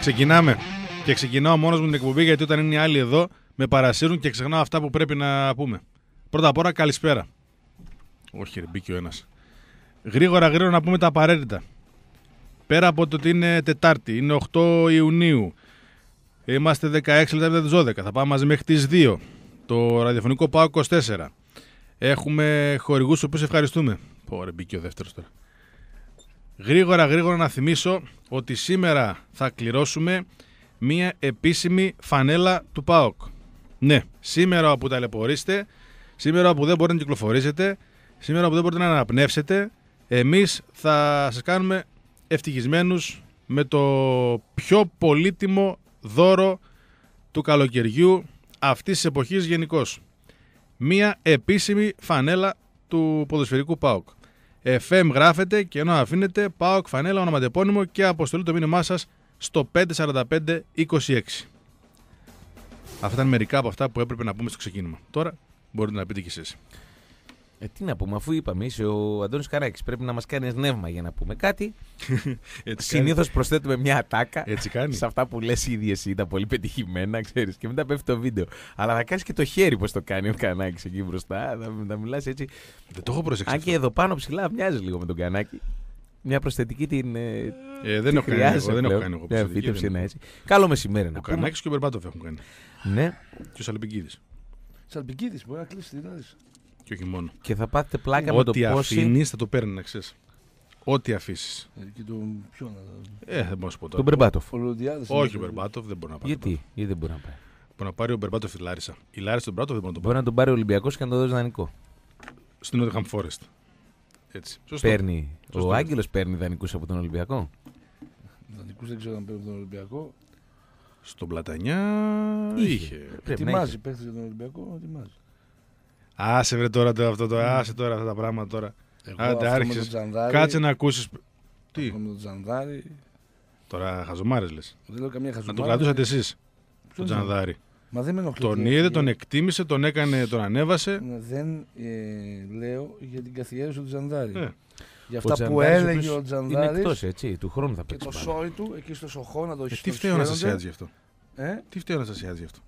Ξεκινάμε. Και ξεκινάω μόνος μου την εκπομπή γιατί όταν είναι οι άλλοι εδώ με παρασύρουν και ξεχνάω αυτά που πρέπει να πούμε. Πρώτα απ' όλα καλησπέρα. Όχι, ρε, μπήκε ο ένας. Γρήγορα, γρήγορα να πούμε τα απαραίτητα. Πέρα από το ότι είναι Τετάρτη, είναι 8 Ιουνίου. Είμαστε 16 λεπτά μετά τις 12. Θα πάμε μαζί μέχρι τις 2. Το ραδιοφωνικό ΠΑΟ 24. Έχουμε χορηγούς τους οποίους ευχαριστούμε. Πόρε, μπήκε ο δεύτερος τώρα. Γρήγορα, γρήγορα να θυμίσω ότι σήμερα θα κληρώσουμε μία επίσημη φανέλα του ΠΑΟΚ. Ναι, σήμερα που ταλαιπωρήσετε, σήμερα που δεν μπορείτε να κυκλοφορήσετε, σήμερα που δεν μπορείτε να αναπνεύσετε, εμείς θα σας κάνουμε ευτυχισμένους με το πιο πολύτιμο δώρο του καλοκαιριού αυτής της εποχής γενικώς. Μία επίσημη φανέλα του ποδοσφαιρικού ΠΑΟΚ. FM γράφετε και ενώ αφήνετε ΠΑΟΚ φανέλα ονοματεπώνυμο και αποστολή το μήνυμά σας στο 54526. Αυτά ήταν μερικά από αυτά που έπρεπε να πούμε στο ξεκίνημα. Τώρα μπορείτε να πείτε κι εσείς. Ε, τι να πούμε, αφού είπαμε, είσαι ο Αντώνης Καράκης. Πρέπει να μας κάνεις νεύμα για να πούμε κάτι. Συνήθως προσθέτουμε μια ατάκα Έτσι κάνει. σε αυτά που λες ήδη εσύ, τα πολύ πετυχημένα, ξέρεις. Και μετά πέφτει το βίντεο. Αλλά θα κάνεις και το χέρι πώς το κάνει ο Κανάκη εκεί μπροστά. Θα, θα μιλάς έτσι. Δεν το έχω προσέξει. Αν και αυτό. εδώ πάνω ψηλά μοιάζει λίγο με τον Κανάκη. Μια προσθετική την. ε, Ε, δεν τη έχω κάνει χρειάζεσαι εγώ. Δεν έχω πλέον. κάνει εγώ. Μια προσεκτική, φύτευση δεν ένα έχω. έτσι. Καλό μεσημέρι να Ο πούμε. Κανάκης και ο Μπερμπάτοφ έχουν κάνει. Ναι, Και ο Σαλπικίδης. Σαλπικίδη μπορεί να κλείσει τι δεις. Και όχι μόνο. και θα πάθετε πλάκα με το Ό,τι πόσοι. αφήνεις θα το παίρνει να ξέρεις. Ό,τι αφήσεις. Και τον ποιον. Ε, δεν μπορώ να σου πω Τον τώρα. Μπερμπάτοφ. Ο Λουδιάδη. Όχι ο Μπερμπάτοφ δεν μπορεί να πάρει. Γιατί, γιατί δεν μπορεί να πάει; Μπορεί να πάρει ο Μπερμπάτοφ η Λάρισα. Η Λάρισα τον Μπερμπάτοφ δεν μπορεί να τον Μπορεί πάρει. να τον πάρει ο Ολυμπιακός και να τον δώσει δανεικό. Στην Νότιχαμ Φόρεστ. Έτσι. Σωστό. Παίρνει. Σωστό. Ο Άγγελος παίρνει δανεικούς από τον Ολυμπιακό; Δανεικούς δεν ξέρω αν παίρνει από τον Ολυμπιακό. Στον Πλατανιά Είχε. είχε. Πρέπει να Ετοιμάζει έχει. παίχτες για τον Ολυμπιακό. Ετοιμάζει. Άσε βρε τώρα το, αυτό το, άσε τώρα αυτά τα πράγματα τώρα. Εγώ Άντε, αυτό με άρχισες. τον Τζανδάρη. Κάτσε να ακούσεις. Τι, αυτό Με τον Τζανδάρη. τώρα χαζομάρες λες. Δεν λέω καμία Να χαζομάρα. τον κρατούσατε εσείς, τον Ποιον Τζανδάρη. Μα δεν με ενοχλεί. Τον τι είδε, έφυγε. τον εκτίμησε, τον έκανε, τον ανέβασε. Ναι, Δεν ε, λέω για την καθιέρωση του Τζανδάρη. Ε, Για Ο αυτά που Τζανδάρης, ο έλεγε οποίος ο Είναι Τζανδάρη εκτός έτσι. Του χρόνου θα και παίξει. το πάλι. σόι του εκεί στο σοχό να το ε, έχει. τι φταίει ο Αναστασιάδη γι' αυτό; Ε, Τι φταίει ο Αναστασιάδη γι' αυτό;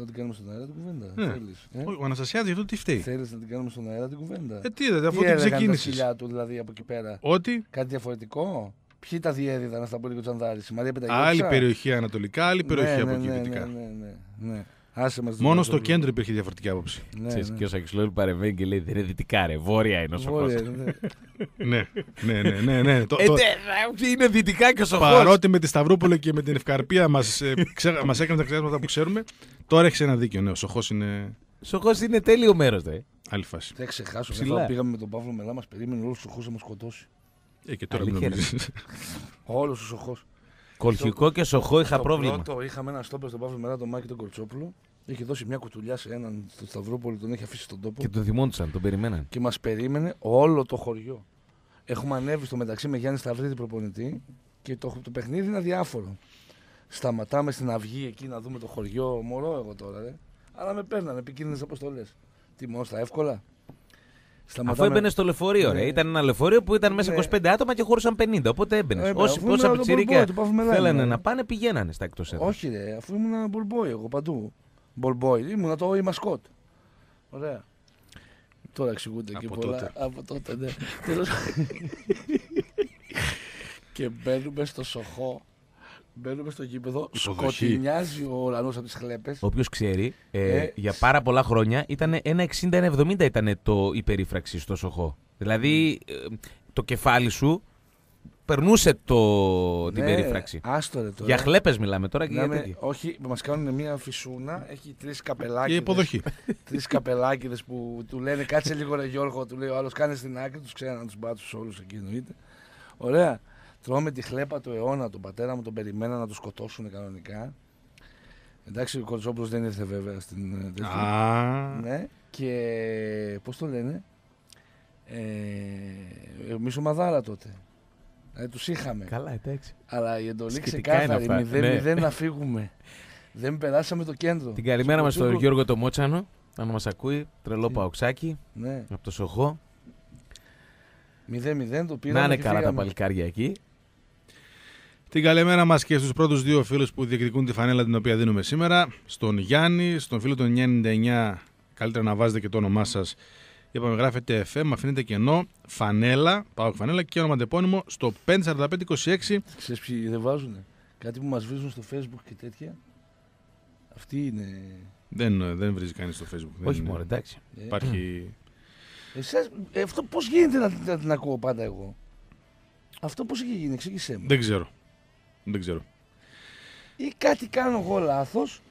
Θα την κάνουμε στον αέρα την κουβέντα. Ναι. Θέλεις, ε; Ο Αναστασιάδης γι' αυτό τι φταίει. Θέλεις να την κάνουμε στον αέρα την κουβέντα; Ε, τι είδατε, αφού Τι την έλεγαν τα ξεκίνησες. σκυλιά του δηλαδή από εκεί πέρα; Ότι; Κάτι διαφορετικό; Ποιοι τα διέδιδαν αυτά που έλεγε ο Τζανδάρη. Η Μαρία Πεταγιώτησα. άλλη περιοχή ανατολικά, άλλη περιοχή ναι, από ναι, εκεί ναι, δυτικά. Ναι, ναι, ναι, ναι. Άσε μας την Μόνο κουβέντα στο του. κέντρο υπήρχε διαφορετική άποψη. Ναι, Ξέρεις, ναι. Και ο Σακισλόρη παρεμβαίνει και λέει Δεν είναι δυτικά, ρε. Βόρεια είναι ο Σοχό. Βόρεια, ναι. ναι, ναι, ναι, ναι. ναι. Το- Ε, το- τε, είναι δυτικά και ο Σοχό. Παρότι με τη Σταυρούπολη και με την Ευκαρπία μας μας έκανε τα ξεχάσματα αυτά που ξέρουμε, τώρα έχεις ένα δίκιο. Ναι, ο Σοχό είναι Σοχό είναι τέλειο μέρος, δε. άλλη φάση. Δεν ξεχάσω. Ψηλά. Όταν πήγαμε με τον Παύλο Μελά, μας περίμενε όλου του οχού να μας σκοτώσει. Ε, και τώρα μην Αλήθεια, νομίζεις. Όλου του οχού. Κολχικό και Σοχό είχα Στο πρόβλημα. Πρώτο είχαμε ένα στόπερ στον Παύλο Μελά, τον Μάκη τον Κορτσόπουλο. Είχε δώσει μια κουτουλιά σε έναν στο Σταυρούπολη, τον έχει αφήσει στον τόπο. Και τον θυμόντουσαν, τον περιμέναν. και μας περίμενε όλο το χωριό. Έχουμε ανέβει στο μεταξύ με Γιάννη Σταυρίδη προπονητή και το, το παιχνίδι είναι αδιάφορο. Σταματάμε στην αυγή εκεί να δούμε το χωριό. Μωρό εγώ τώρα, ρε. Αλλά με παίρνανε επικίνδυνες αποστολές. Τι μόνο στα εύκολα. Αφού έμπαινε στο λεωφορείο, ρε. Ναι. Ήταν ένα λεωφορείο που ήταν μέσα Ναι. 25 άτομα και χωρούσαν 50. Οπότε έμπαινες. Ε, Όσοι αφού πόσα ήμουν πιτσιρίκια τον Μπολμπόι, του Παύλου Μελάνη, θέλανε ναι. να πάνε, πηγαίνανε στα εκτός έδρα. Όχι, ρε, αφού ήμουν ένα ball boy εγώ παντού. Ball boy, ήμουν το η μασκότ. Ωραία. Τώρα εξηγούνται και Από πολλά. τότε. Από τότε, ναι. Τέλος- και μπαίνουμε στο σοχό. Μπαίνουμε στο γήπεδο. Υποδοχή. Σκοτεινιάζει ο ουρανός από τις χλέπες. Όποιο ξέρει, ε, Ε, για πάρα πολλά χρόνια ήταν 1,60-1,70 ήταν το η περίφραξη στο Σοχό. Δηλαδή ε, το κεφάλι σου περνούσε το, την περίφραξη. Άστο ρε τώρα. Για χλέπες μιλάμε τώρα και για Μιλάμε- τέτοια. όχι, μας κάνουν μια φυσούνα. Έχει τρεις Και καπελάκια. υποδοχή. Τρεις καπελάκιδες που του λένε κάτσε λίγο ρε Γιώργο, του λέει ο άλλος κάνε στην άκρη, τους ξέρει να τους μπάτσους όλους εκεί εννοείται. Ωραία. Τρώμε τη χλέπα του αιώνα, τον πατέρα μου τον περιμένα να του σκοτώσουν κανονικά. Εντάξει, ο Κορτσόπουλο δεν ήρθε βέβαια στην ε, τέτοια. Α, Ναι. Και πώς το λένε. Ε, εμείς ομαδάρα τότε. Ε, τους είχαμε. Καλά, εντάξει. Αλλά η εντολή Σχετικά είναι ξεκάθαρη. αυτά, 0-0 ναι. να φύγουμε. Δεν περάσαμε το κέντρο. Την καλημέρα μας Στο στον Κοτσούπλο- Γιώργο το Μότσανο. Αν μας ακούει, τρελό Τι; παοξάκι Ναι. από το Σοχό. 0-0 το πήραμε. Να είναι και καλά τα φύγαμε. παλικάρια εκεί. Την καλημέρα μας και στους πρώτους δύο φίλους που διεκδικούν τη φανέλα την οποία δίνουμε σήμερα. Στον Γιάννη, στον φίλο των 99. Καλύτερα να βάζετε και το όνομά σας. Είπαμε, γράφετε FM, αφήνετε κενό, φανέλα, πάω φανέλα και όνομα τεπώνυμο στο 54526. Ξέρεις ποιοι δεν βάζουν. Κάτι που μας βρίζουν στο facebook και τέτοια. Αυτή είναι... Δεν, δεν βρίζει κανείς στο Facebook. δεν Όχι είναι. μόνο, εντάξει. Ε, Υπάρχει. Εσάς, ε, αυτό πώς γίνεται να, να την ακούω πάντα εγώ; Αυτό πώς έχει γίνει, εξήγησέ μου. Δεν ξέρω. Δεν ξέρω. Ή κάτι κάνω εγώ λάθος,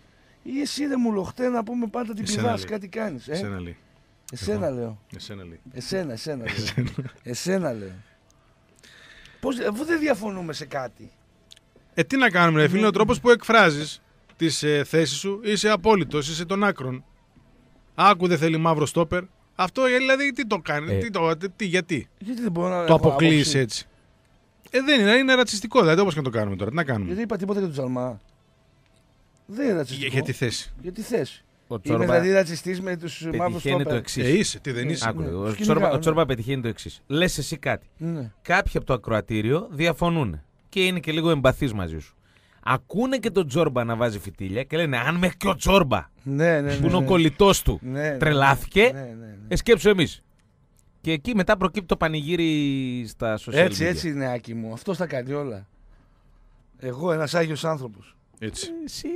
ή εσύ δεν μου λοχτέ να πούμε πάντα την Εσένα πηδάς, λέει. κάτι κάνεις. Ε; Εσένα λέει. Εσένα Εγώ. λέω. Εσένα λέει. Εσένα, εσένα λέω. εσένα λέω. Πώς, αφού δεν διαφωνούμε σε κάτι. Ε, τι να κάνουμε, ρε φίλε, είναι ο τρόπος που εκφράζεις τις ε, θέσεις σου. Είσαι απόλυτος, είσαι των άκρων. Άκου δεν θέλει μαύρο στόπερ. Αυτό ε, δηλαδή τι το κάνει, Ε. τι το, τι, τι, γιατί; Γιατί δεν μπορώ να το έχω αποκλείεις άποψη. έτσι. Ε, δεν είναι, είναι ρατσιστικό, δηλαδή όπως και να το κάνουμε τώρα. Τι να κάνουμε; Γιατί είπα τίποτα για τον Τζαλμά. Δεν είναι ρατσιστικό. Για, για τη θέση. Για τη θέση. Ο Είμαι Τσόρμπα δηλαδή ρατσιστής με τους μαύρους πετυχαίνει το στόπερ. εξής. Ε, είσαι, τι δεν είσαι. Άκου, Ναι, ο, τους Τσόρμπα, κυνηγάω, ο ναι. Τσόρμπα πετυχαίνει το εξής. Λες εσύ κάτι. Ναι. Κάποιοι από το ακροατήριο διαφωνούν και είναι και λίγο εμπαθείς μαζί σου. Ακούνε και τον Τζόρμπα να βάζει φυτίλια και λένε Αν μέχρι και ο Τζόρμπα Ναι, ναι, ναι, που είναι ο ναι. κολλητός του Ναι, ναι, τρελάθηκε, Ναι, ναι, ναι. ε, σκέψου εμείς. Και εκεί μετά προκύπτει το πανηγύρι στα social Έτσι, media. έτσι είναι άκη μου. Αυτός τα κάνει όλα. Εγώ, ένας άγιος άνθρωπος. Έτσι. Ε, Εσύ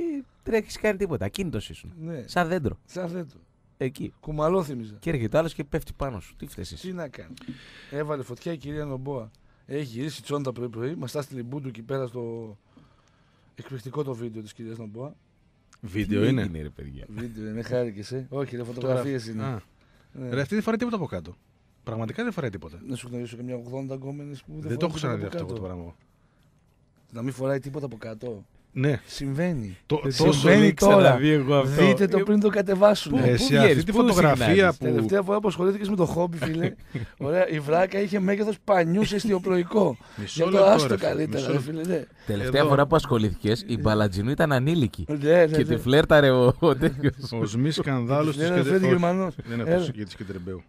δεν έχεις κάνει τίποτα. Ακίνητος ήσουν. Ναι, Σαν δέντρο. σαν θέτω. Εκεί. Κουμαλό θυμίζα. Και έρχεται ο άλλος και πέφτει πάνω σου. Τι φταίει εσύ; Τι να κάνει. Έβαλε φωτιά η κυρία Νομπόα. Έχει γυρίσει τσόντα πρωί-πρωί. Μα τα στείλει μπούντου εκεί πέρα στο. Εκπληκτικό το βίντεο της κυρίας Νομπόα. Βίντεο Τι είναι; έγινε, ρε παιδιά; Βίντεο είναι, χάρηκες, ε. Όχι, ρε, φωτογραφίες είναι. Α, Ναι. Ρε, αυτή δεν φοράει τίποτα από κάτω. Πραγματικά δεν φοράει τίποτα. Να σου γνωρίσω και μια 80 γκόμενες που δεν, Δεν το έχω φοράει ξαναδεί τίποτα αυτό από το κάτω. πράγμα. Να μην φοράει τίποτα από κάτω. Ναι. Συμβαίνει. Το, Ε, τόσο συμβαίνει δεν τώρα. ξαναδεί εγώ αυτό. Δείτε το Ε, πριν το κατεβάσουν. Πού- Ε, πού Εσύ αυτή βγαίνεις, τη πού φωτογραφία συχνάζεις, που. Τελευταία φορά που ασχολήθηκες με το χόμπι, φίλε. ωραία, η βράκα είχε μέγεθος πανιούς σε ιστιοπλοϊκό. Μισό Για το λεπτό, άστο ρε, φίλε, καλύτερα, μισό ρε, λεπτό. φίλε. Ναι, Τελευταία Εδώ. φορά που ασχολήθηκες, η Μπαλατζινού ήταν ανήλικη. ναι, ναι. Και ναι. τη φλέρταρε ο, ο τέτοιος. Ο Σμι σκανδάλος της Ναι, ρε, Φρέντι Γερμανός. Δεν έχω Έλα. για της Σκετρεμπέου.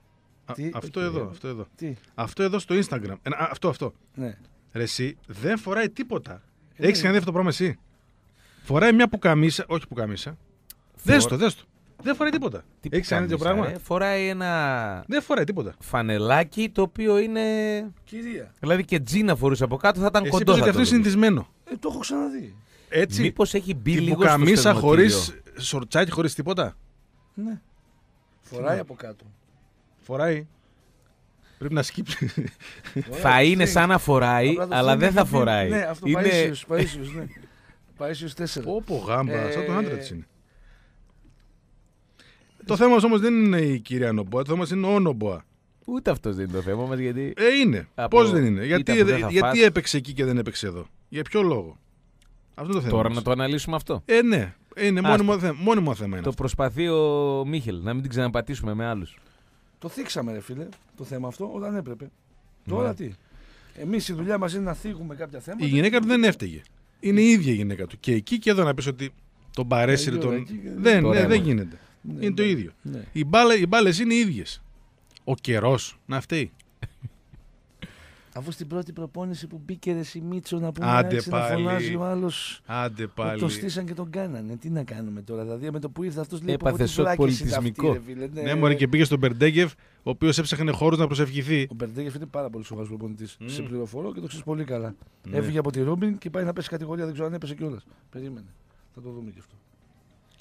Α, Τι; Αυτό Όχι, εδώ, έλα. αυτό εδώ. Τι, Αυτό εδώ στο Instagram. Ε, α, αυτό, αυτό. ναι. Ρε, εσύ δεν φοράει τίποτα. Ε, Έχεις ναι. ξαναδεί αυτό το πράγμα εσύ; Φοράει μια πουκαμίσα, όχι πουκαμίσα. Δες το, δες το. Δεν φοράει τίποτα. Έχεις ξαναδεί το πράγμα; Φοράει ένα Δεν φοράει τίποτα. φανελάκι το οποίο είναι. Κυρία, Δηλαδή και τζίνα φορούσε από κάτω θα ήταν Εσύ κοντός. είπες ότι αυτό είναι συνηθισμένο. ε, το έχω ξαναδεί. Έτσι. Μήπως έχει μπει Την λίγο πουκαμίσα στο χωρί στεγνοτήριο; σορτσάκι, χωρίς τίποτα; Ναι. Φοράει από κάτω. Φοράει. Πρέπει να σκύψει. Θα είναι σαν να φοράει, Απλά το αλλά φαίνεται δεν θα ότι- φοράει. Ναι, αυτό είναι... Παΐσιος, Παΐσιος, ναι. Παΐσιος 4. Όπω γάμπα, σαν τον Ε, άντρα της είναι. Το θέμα όμως δεν είναι η κυρία Νομποά, το θέμα είναι ο Νομποά. Ούτε αυτός δεν είναι το θέμα μας γιατί. Ε, είναι. Από Πώς δεν είναι; ήττα Γιατί, που δεν θα γιατί φας. έπαιξε εκεί και δεν έπαιξε εδώ; Για ποιο λόγο; Αυτό είναι το θέμα. Τώρα μας. να το αναλύσουμε αυτό. Ε, ναι. Είναι Άστο. μόνιμο, θέμα, μόνιμο θέμα είναι. Το αυτό. προσπαθεί ο Μίχελ να μην την ξαναπατήσουμε με άλλους. Το θίξαμε, ρε φίλε, το θέμα αυτό όταν έπρεπε. Ναι. Τώρα τι; Εμείς η δουλειά μας είναι να θίγουμε κάποια θέματα. Η γυναίκα του δεν έφταιγε. Είναι η ίδια η γυναίκα του. Και εκεί και εδώ να πεις ότι τον παρέσυρε Ε, τον. εκεί και- Δεν, Τώρα ναι, δεν είναι. γίνεται. Ναι, είναι το ναι, ίδιο. Ναι. Οι, μπάλε, οι μπάλες είναι οι ίδιες. Ο καιρός να φταίει. Αφού στην πρώτη προπόνηση που μπήκε ρε η Μίτσο να πούμε Άντε άρχισε να πάλι. φωνάζει ο άλλος. Άντε πάλι. Το στήσαν και τον κάνανε. Τι να κάνουμε τώρα. Δηλαδή με το που ήρθε αυτός λέει Έπαθε «Πω, πω, τι Ε, σοκ βλάκες είναι αυτοί, πολιτισμικό. ρε φίλε». Ναι, Ναι, μωρέ, και πήγε στον Μπερντέγκεφ, ο οποίος έψαχνε χώρους να προσευχηθεί. Ο Μπερντέγεφ είναι πάρα πολύ σοβαρός προπονητής. Μμ. Σε πληροφορώ και το ξέρεις πολύ καλά. Ναι. Έφυγε από τη Ρούμπιν και πάει να πέσει κατηγορία. Δεν ξέρω αν έπεσε κιόλας. Περίμενε. Θα το δούμε κι αυτό.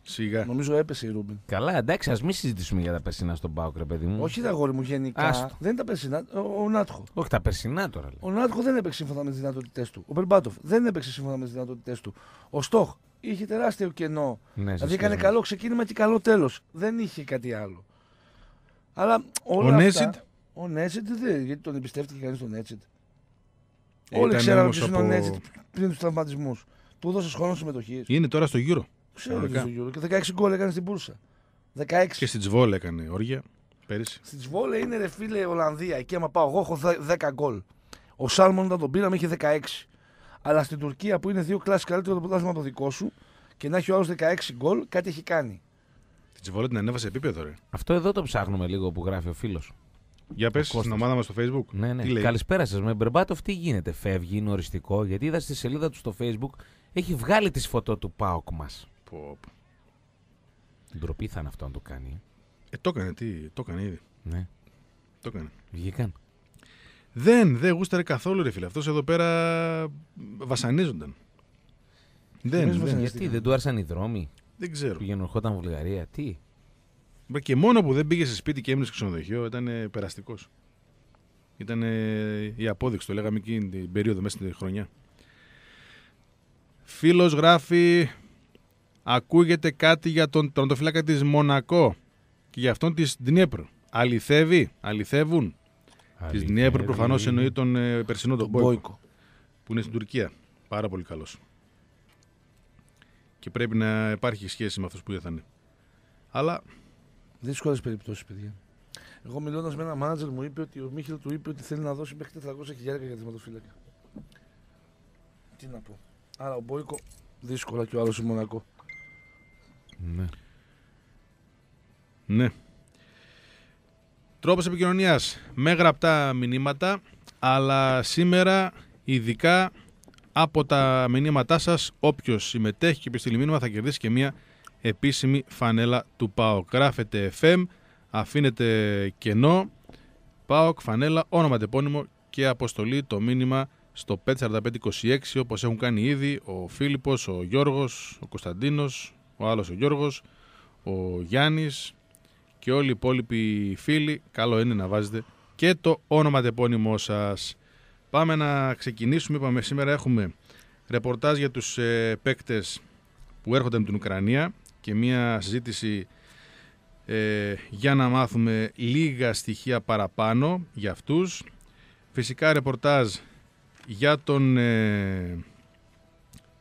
Σιγά. Νομίζω έπεσε η Ρούμπιν. Καλά, εντάξει, ας μην συζητήσουμε για τα περσινά στον Πάοκ, ρε παιδί μου. Όχι τα αγόρι μου γενικά. Άστο. Δεν είναι τα περσινά. Ο, ο Νάτχο. Όχι, τα περσινά τώρα. Λέει. Ο Νάτχο δεν έπαιξε σύμφωνα με τις δυνατότητές του. Ο Μπερμπάτοφ δεν έπαιξε σύμφωνα με τις δυνατότητές του. Ο Στόχ είχε τεράστιο κενό. Ναι, σε Δηλαδή σχέση έκανε με- καλό ξεκίνημα και καλό τέλος. Δεν είχε κάτι άλλο. Αλλά όλα Ο αυτά- Νέτσιτ; Ο Νέτσιτ δεν. Γιατί τον εμπιστεύτηκε κανείς τον Νέτσιτ. Ε, Όλοι ήταν ξέραμε όμως ποιος είναι ο από- Νέτσιτ πριν τους τραυματισμούς. Του έδωσε χρόνο συμμετοχής. Είναι τώρα στο γύρο. Ξέρω ότι κανονικά. στο Euro. Και 16 γκολ έκανε στην Μπούρσα. 16. Και στη Τσβόλ έκανε όργια πέρυσι. Στη Τσβόλε είναι ρε φίλε Ολλανδία. Εκεί άμα πάω εγώ έχω δε- 10 γκολ. Ο Σάλμον όταν τον πήραμε είχε 16. Αλλά στην Τουρκία που είναι δύο κλάσεις καλύτερο το πρωτάθλημα από το δικό σου και να έχει ο άλλος 16 γκολ, κάτι έχει κάνει. Τη Τσβόλ την ανέβασε επίπεδο, ρε. Αυτό εδώ το ψάχνουμε λίγο που γράφει ο φίλος. Για πες στην Κώστας. ομάδα μας στο Facebook. Ναι, ναι. Τι λέει; Καλησπέρα σα. Με Μπερμπάτοφ τι γίνεται, φεύγει, είναι οριστικό. Γιατί είδα στη σελίδα του στο Facebook έχει βγάλει τη φωτό του Πάοκ μας. Πω, πω. Ντροπή θα είναι αυτό να το κάνει. Ε, το έκανε, τι, το έκανε ήδη. Ναι, Το έκανε. βγήκαν. Δεν, δεν γούσταρε καθόλου ρε φίλε. Αυτός εδώ πέρα βασανίζονταν. Δεν, Εμείς δεν, βασανίζονταν. Γιατί δεν του άρεσαν οι δρόμοι, δεν ξέρω. πήγαινε ερχόταν Βουλγαρία. Τι; Μπα, Και μόνο που δεν πήγε σε σπίτι και έμεινε στο ξενοδοχείο ήταν περαστικός. Ήταν η απόδειξη, το λέγαμε εκείνη την περίοδο μέσα στην χρονιά. Φίλος γράφει Ακούγεται κάτι για τον τερματοφύλακα της Μονακό και για αυτόν της Δνιέπρ. Αληθεύει, αληθεύουν. Της Δνιέπρ προφανώς εννοεί τον ε, περσινό τον Τον Μπόικο, Μπόικο. που είναι στην Τουρκία. Πάρα πολύ καλός. Και πρέπει να υπάρχει σχέση με αυτούς που ήρθαν. Αλλά Δύσκολες περιπτώσεις, παιδιά. Εγώ μιλώντας με ένα μάνατζερ μου είπε ότι ο Μίχελ του είπε ότι θέλει να δώσει μέχρι 400 χιλιάρια για τερματοφύλακα. Τι να πω. Άρα ο Μπόικο δύσκολα και ο άλλος στο Μονακό. Ναι. Ναι. Τρόπος επικοινωνίας με γραπτά μηνύματα, αλλά σήμερα ειδικά από τα μηνύματά σας, όποιος συμμετέχει και επιστηλεί μήνυμα θα κερδίσει και μια επίσημη φανέλα του ΠΑΟΚ. Γράφετε FM, αφήνετε κενό, ΠΑΟΚ, φανέλα, όνομα τεπώνυμο και αποστολή το μήνυμα στο 54526 όπως έχουν κάνει ήδη ο Φίλιππος, ο Γιώργος, ο Κωνσταντίνος, ο άλλος ο Γιώργος, ο Γιάννης και όλοι οι υπόλοιποι φίλοι. Καλό είναι να βάζετε και το όνομα τεπώνυμό σας. Πάμε να ξεκινήσουμε. Είπαμε σήμερα έχουμε ρεπορτάζ για τους ε, παίκτες που έρχονται από την Ουκρανία και μια συζήτηση ε, για να μάθουμε λίγα στοιχεία παραπάνω για αυτούς. Φυσικά ρεπορτάζ για τον ε,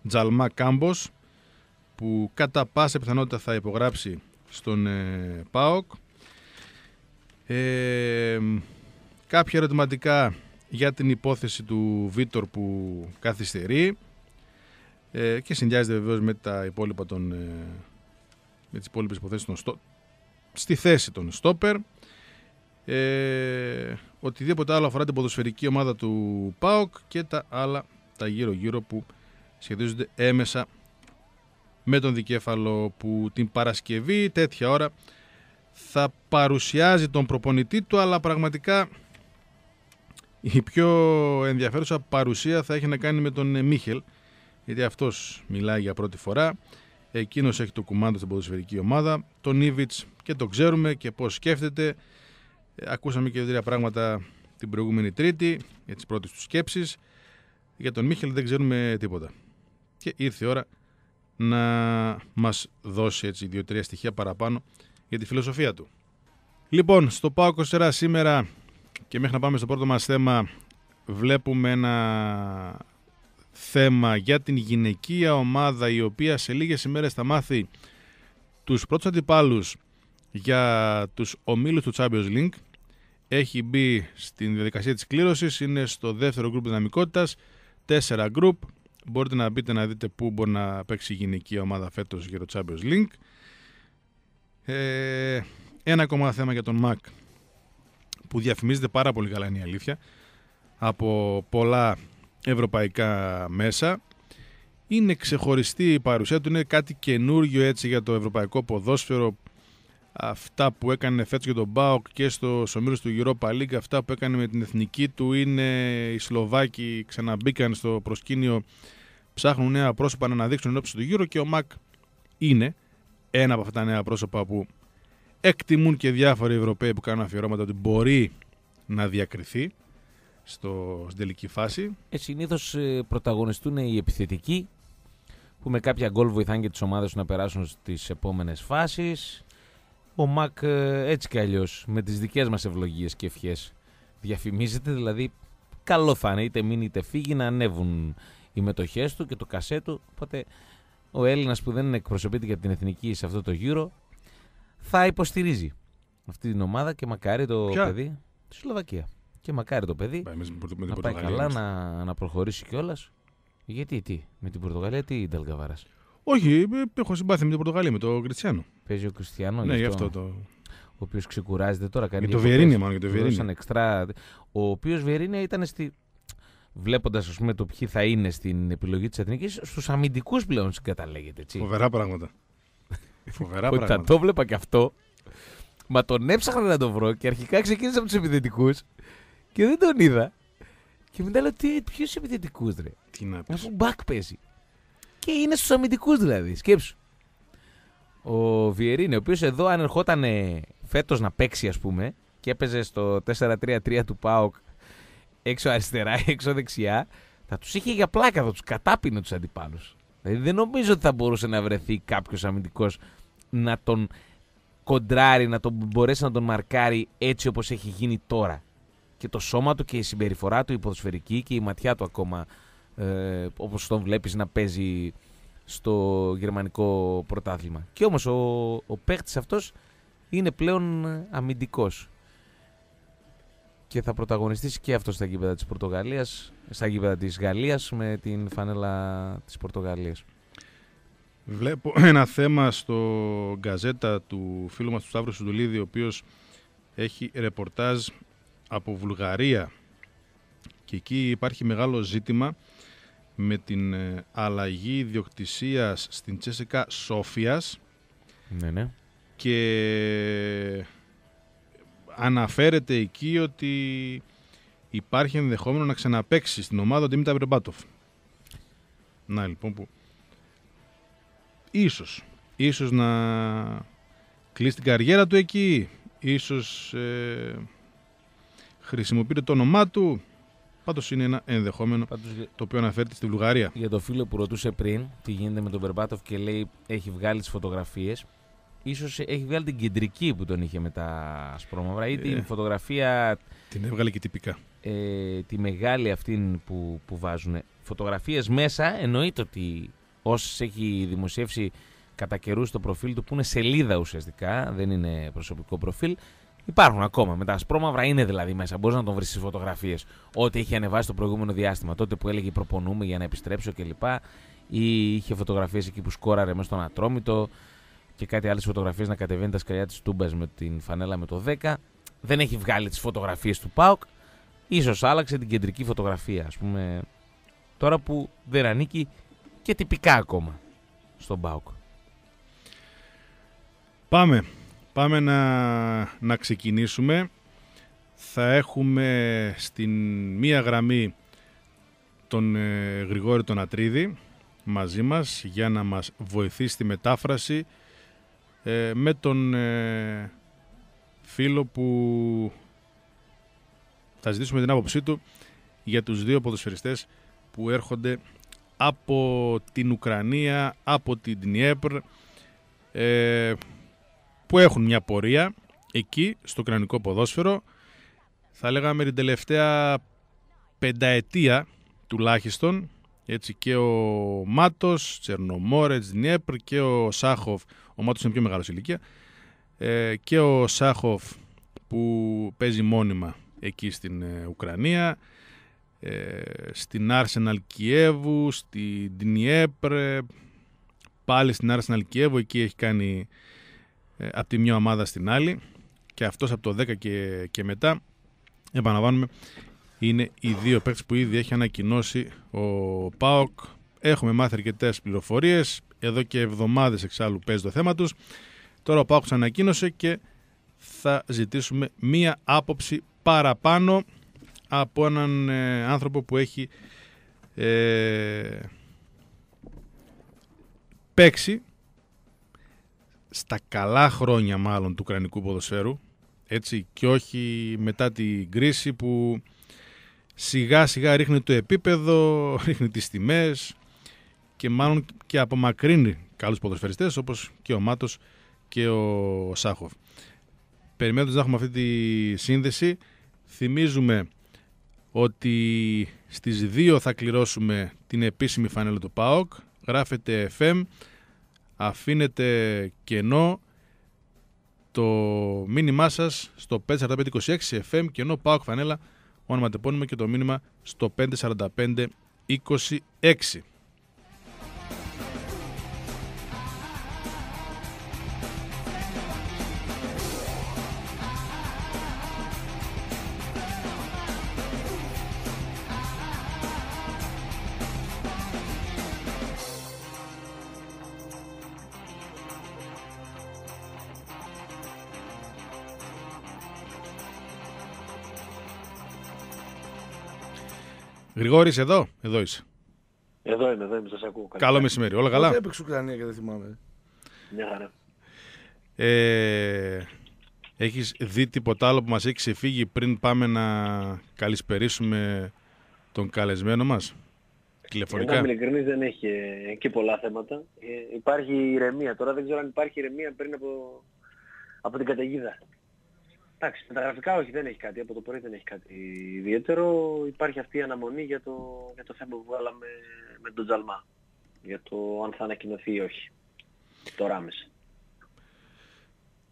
Τζαλμά Κάμπος που κατά πάσα πιθανότητα θα υπογράψει στον ε, ΠΑΟΚ. Ε, κάποια ερωτηματικά για την υπόθεση του Βίτορ που καθυστερεί ε, και συνδυάζεται βεβαίως με τα υπόλοιπα των, ε, με τις υπόλοιπες υποθέσεις των στο, στη θέση των στόπερ. Ε, οτιδήποτε άλλο αφορά την ποδοσφαιρική ομάδα του ΠΑΟΚ και τα άλλα τα γύρω-γύρω που σχετίζονται έμεσα με τον δικέφαλο που την Παρασκευή τέτοια ώρα θα παρουσιάζει τον προπονητή του αλλά πραγματικά η πιο ενδιαφέρουσα παρουσία θα έχει να κάνει με τον ε, Μίχελ γιατί αυτός μιλάει για πρώτη φορά. Εκείνος έχει το κουμάντο στην ποδοσφαιρική ομάδα. Τον Ήβιτς και το ξέρουμε και πώς σκέφτεται. Ε, ακούσαμε και τρία πράγματα την προηγούμενη Τρίτη για τις πρώτες του σκέψεις. Για τον Μίχελ δεν ξέρουμε τίποτα. Και ήρθε η ώρα να μας δώσει έτσι δύο-τρία στοιχεία παραπάνω για τη φιλοσοφία του. Λοιπόν, στο ΠΑΟ 24 σήμερα και μέχρι να πάμε στο πρώτο μας θέμα βλέπουμε ένα θέμα για την γυναικεία ομάδα η οποία σε λίγες ημέρες θα μάθει τους πρώτους αντιπάλους για τους ομίλους του Champions League έχει μπει στην διαδικασία της κλήρωσης είναι στο δεύτερο γκρουπ δυναμικότητας τέσσερα γκρουπ μπορείτε να μπείτε να δείτε πού μπορεί να παίξει η γυναική ομάδα φέτος για το Champions League. Ε, ένα ακόμα θέμα για τον Μακ που διαφημίζεται πάρα πολύ καλά είναι η αλήθεια από πολλά ευρωπαϊκά μέσα. Είναι ξεχωριστή η παρουσία του, είναι κάτι καινούργιο έτσι για το ευρωπαϊκό ποδόσφαιρο αυτά που έκανε φέτος για τον Μπάοκ και στο Σομίρος του Europa League, αυτά που έκανε με την εθνική του είναι οι Σλοβάκοι ξαναμπήκαν στο προσκήνιο ψάχνουν νέα πρόσωπα να αναδείξουν ενώπιση του γύρω και ο Μακ είναι ένα από αυτά τα νέα πρόσωπα που εκτιμούν και διάφοροι Ευρωπαίοι που κάνουν αφιερώματα ότι μπορεί να διακριθεί στο, στην τελική φάση. Ε, Συνήθως πρωταγωνιστούν οι επιθετικοί που με κάποια γκολ βοηθάνε και τις ομάδες να περάσουν στις επόμενες φάσεις. Ο Μακ ε, έτσι κι αλλιώς με τις δικές μας ευλογίες και ευχές διαφημίζεται. Δηλαδή, καλό θα είναι είτε μείνει είτε φύγει να ανέβουν οι μετοχές του και το κασέ του. Οπότε ο Έλληνας που δεν εκπροσωπείται για την εθνική σε αυτό το γύρο θα υποστηρίζει αυτή την ομάδα και μακάρι το Ποια; παιδί. Τη Σλοβακία. Και μακάρι το παιδί Πάει εμείς με την να πάει Πορτογαλία καλά, είμαστε. να, να προχωρήσει κιόλας. Γιατί, τι, με την Πορτογαλία, τι Νταλγκαβάρα. Όχι, ε, έχω συμπάθεια με την Πορτογαλία, με τον Κριστιανό. Παίζει ο Κριστιανό. ναι, γι' αυτό το. ο οποίος ξεκουράζεται τώρα. Κάνει Για το διακοπές. Βιερίνια, μάλλον, για το Του Βιερίνια. δώσαν εξτρά. Ο οποίος Βιερίνια ήταν στη. Βλέποντας, ας πούμε, το ποιοι θα είναι στην επιλογή της Εθνικής, στους αμυντικούς πλέον συγκαταλέγεται. Έτσι. Φοβερά πράγματα. Φοβερά Ότι θα πράγματα. το βλέπα και αυτό. Μα τον έψαχνα να τον βρω και αρχικά ξεκίνησα από τους επιθετικούς και δεν τον είδα. Και μετά λέω: Ποιου επιθετικούς, ρε; Τι να πεις. Αφού μπακ παίζει. Και είναι στους αμυντικούς δηλαδή. Σκέψου. Ο Βιερίνε, ο οποίος εδώ αν ερχόταν φέτος να παίξει, ας πούμε, και έπαιζε στο 4-3-3 του Πάοκ έξω αριστερά, έξω δεξιά, θα τους είχε για πλάκα, θα τους κατάπινε τους αντιπάλους. Δηλαδή δεν νομίζω ότι θα μπορούσε να βρεθεί κάποιος αμυντικός να τον κοντράρει, να τον μπορέσει να τον μαρκάρει έτσι όπως έχει γίνει τώρα. Και το σώμα του και η συμπεριφορά του, η ποδοσφαιρική και η ματιά του ακόμα, ε, όπως τον βλέπεις να παίζει στο γερμανικό πρωτάθλημα. Και όμως ο, ο παίχτης αυτός είναι πλέον αμυντικός. Και θα πρωταγωνιστήσει και αυτός στα γήπεδα της Πορτογαλίας, στα γήπεδα της Γαλλίας με την φανέλα της Πορτογαλίας. Βλέπω ένα θέμα στο γκαζέτα του φίλου μας του Σταύρου Σουντουλίδη, ο οποίος έχει ρεπορτάζ από Βουλγαρία και εκεί υπάρχει μεγάλο ζήτημα με την ε, αλλαγή ιδιοκτησίας στην Τσέσικα Σόφιας Ναι, ναι. και αναφέρεται εκεί ότι υπάρχει ενδεχόμενο να ξαναπαίξει στην ομάδα ο Ντίμιτα Μπρεμπάτοφ. Να λοιπόν που ίσως, ίσως να κλείσει την καριέρα του εκεί, ίσως ε, χρησιμοποιείται το όνομά του, πάντως είναι ένα ενδεχόμενο Πάντως, το οποίο αναφέρεται στη Βουλγαρία. για το φίλο που ρωτούσε πριν τι γίνεται με τον Μπερμπάτοφ και λέει έχει βγάλει τις φωτογραφίες ίσως έχει βγάλει την κεντρική που τον είχε με τα ασπρόμαυρα ή Ε. την φωτογραφία Την έβγαλε και τυπικά. ε, τη μεγάλη αυτήν που, που βάζουν φωτογραφίες μέσα εννοείται ότι όσες έχει δημοσιεύσει κατά καιρούς στο προφίλ του που είναι σελίδα ουσιαστικά δεν είναι προσωπικό προφίλ Υπάρχουν ακόμα. Με τα ασπρόμαυρα είναι δηλαδή μέσα. Μπορείς να τον βρεις στις φωτογραφίες. Ό,τι είχε ανεβάσει το προηγούμενο διάστημα. Τότε που έλεγε προπονούμε για να επιστρέψω κλπ. Ή είχε φωτογραφίες εκεί που σκόραρε μέσα στον Ατρόμητο και κάτι άλλες φωτογραφίες να κατεβαίνει τα σκαλιά της Τούμπας με την φανέλα με το 10. Δεν έχει βγάλει τις φωτογραφίες του Πάουκ. Ίσως άλλαξε την κεντρική φωτογραφία, ας πούμε, τώρα που δεν ανήκει και τυπικά ακόμα στον Πάουκ. Πάμε. Πάμε να, να ξεκινήσουμε. Θα έχουμε στην μία γραμμή τον ε, Γρηγόρη τον Ατρίδη μαζί μας για να μας βοηθήσει στη μετάφραση ε, με τον ε, φίλο που θα ζητήσουμε την άποψή του για τους δύο ποδοσφαιριστές που έρχονται από την Ουκρανία, από την Ντνιέπρ ε, που έχουν μια πορεία εκεί στο ουκρανικό ποδόσφαιρο θα λέγαμε την τελευταία πενταετία τουλάχιστον έτσι και ο Μάτος, Τσερνομόρετς, Νιέπρ και ο Σάχοφ ο Μάτος είναι πιο μεγάλος ηλικία ε, και ο Σάχοφ που παίζει μόνιμα εκεί στην ε, Ουκρανία ε, στην Arsenal Κιέβου, στην Dniepr, πάλι στην Arsenal Κιέβου, εκεί έχει κάνει ε, από τη μια ομάδα στην άλλη. Και αυτός από το 10 και, και μετά επαναλαμβάνουμε είναι οι δύο παίκτες που ήδη έχει ανακοινώσει ο ΠΑΟΚ. Έχουμε μάθει αρκετές πληροφορίες. Εδώ και εβδομάδες εξάλλου παίζει το θέμα τους. Τώρα ο ΠΑΟΚ τους ανακοίνωσε και θα ζητήσουμε μία άποψη παραπάνω από έναν ε, άνθρωπο που έχει ε, παίξει στα καλά χρόνια μάλλον του ουκρανικού ποδοσφαίρου έτσι και όχι μετά την κρίση που σιγά σιγά ρίχνει το επίπεδο, ρίχνει τις τιμές και μάλλον και απομακρύνει καλούς ποδοσφαιριστές όπως και ο Μάτος και ο Σάχοφ. Περιμένοντας να έχουμε αυτή τη σύνδεση θυμίζουμε ότι στις 2 θα κληρώσουμε την επίσημη φανέλα του ΠΑΟΚ γράφετε FM αφήνετε κενό το μήνυμά σας στο 54526 FM κενό ΠΑΟΚ φανέλα ονοματεπώνυμο και το μήνυμα στο 54526 Γρηγόρης, είσαι εδώ; Εδώ είσαι. Εδώ είμαι, εδώ είμαι, σας ακούω. Καλό μεσημέρι. Όλα Πότε καλά. έπαιξε Ουκρανία και δεν θυμάμαι. Μια χαρά. Ε, έχεις δει τίποτα άλλο που μας έχει ξεφύγει πριν πάμε να καλησπερίσουμε τον καλεσμένο μας. Για να Τηλεφωνικά. είμαι ειλικρινής δεν έχει ε, και πολλά θέματα. Ε, υπάρχει ηρεμία. Τώρα δεν ξέρω αν υπάρχει ηρεμία πριν από, από την καταιγίδα. Εντάξει, με τα γραφικά όχι, δεν έχει κάτι. Από το πρωί δεν έχει κάτι ιδιαίτερο. Υπάρχει αυτή η αναμονή για το, για το θέμα που βγάλαμε με τον Τζαλμά. Για το αν θα ανακοινωθεί ή όχι. Τώρα άμεσα.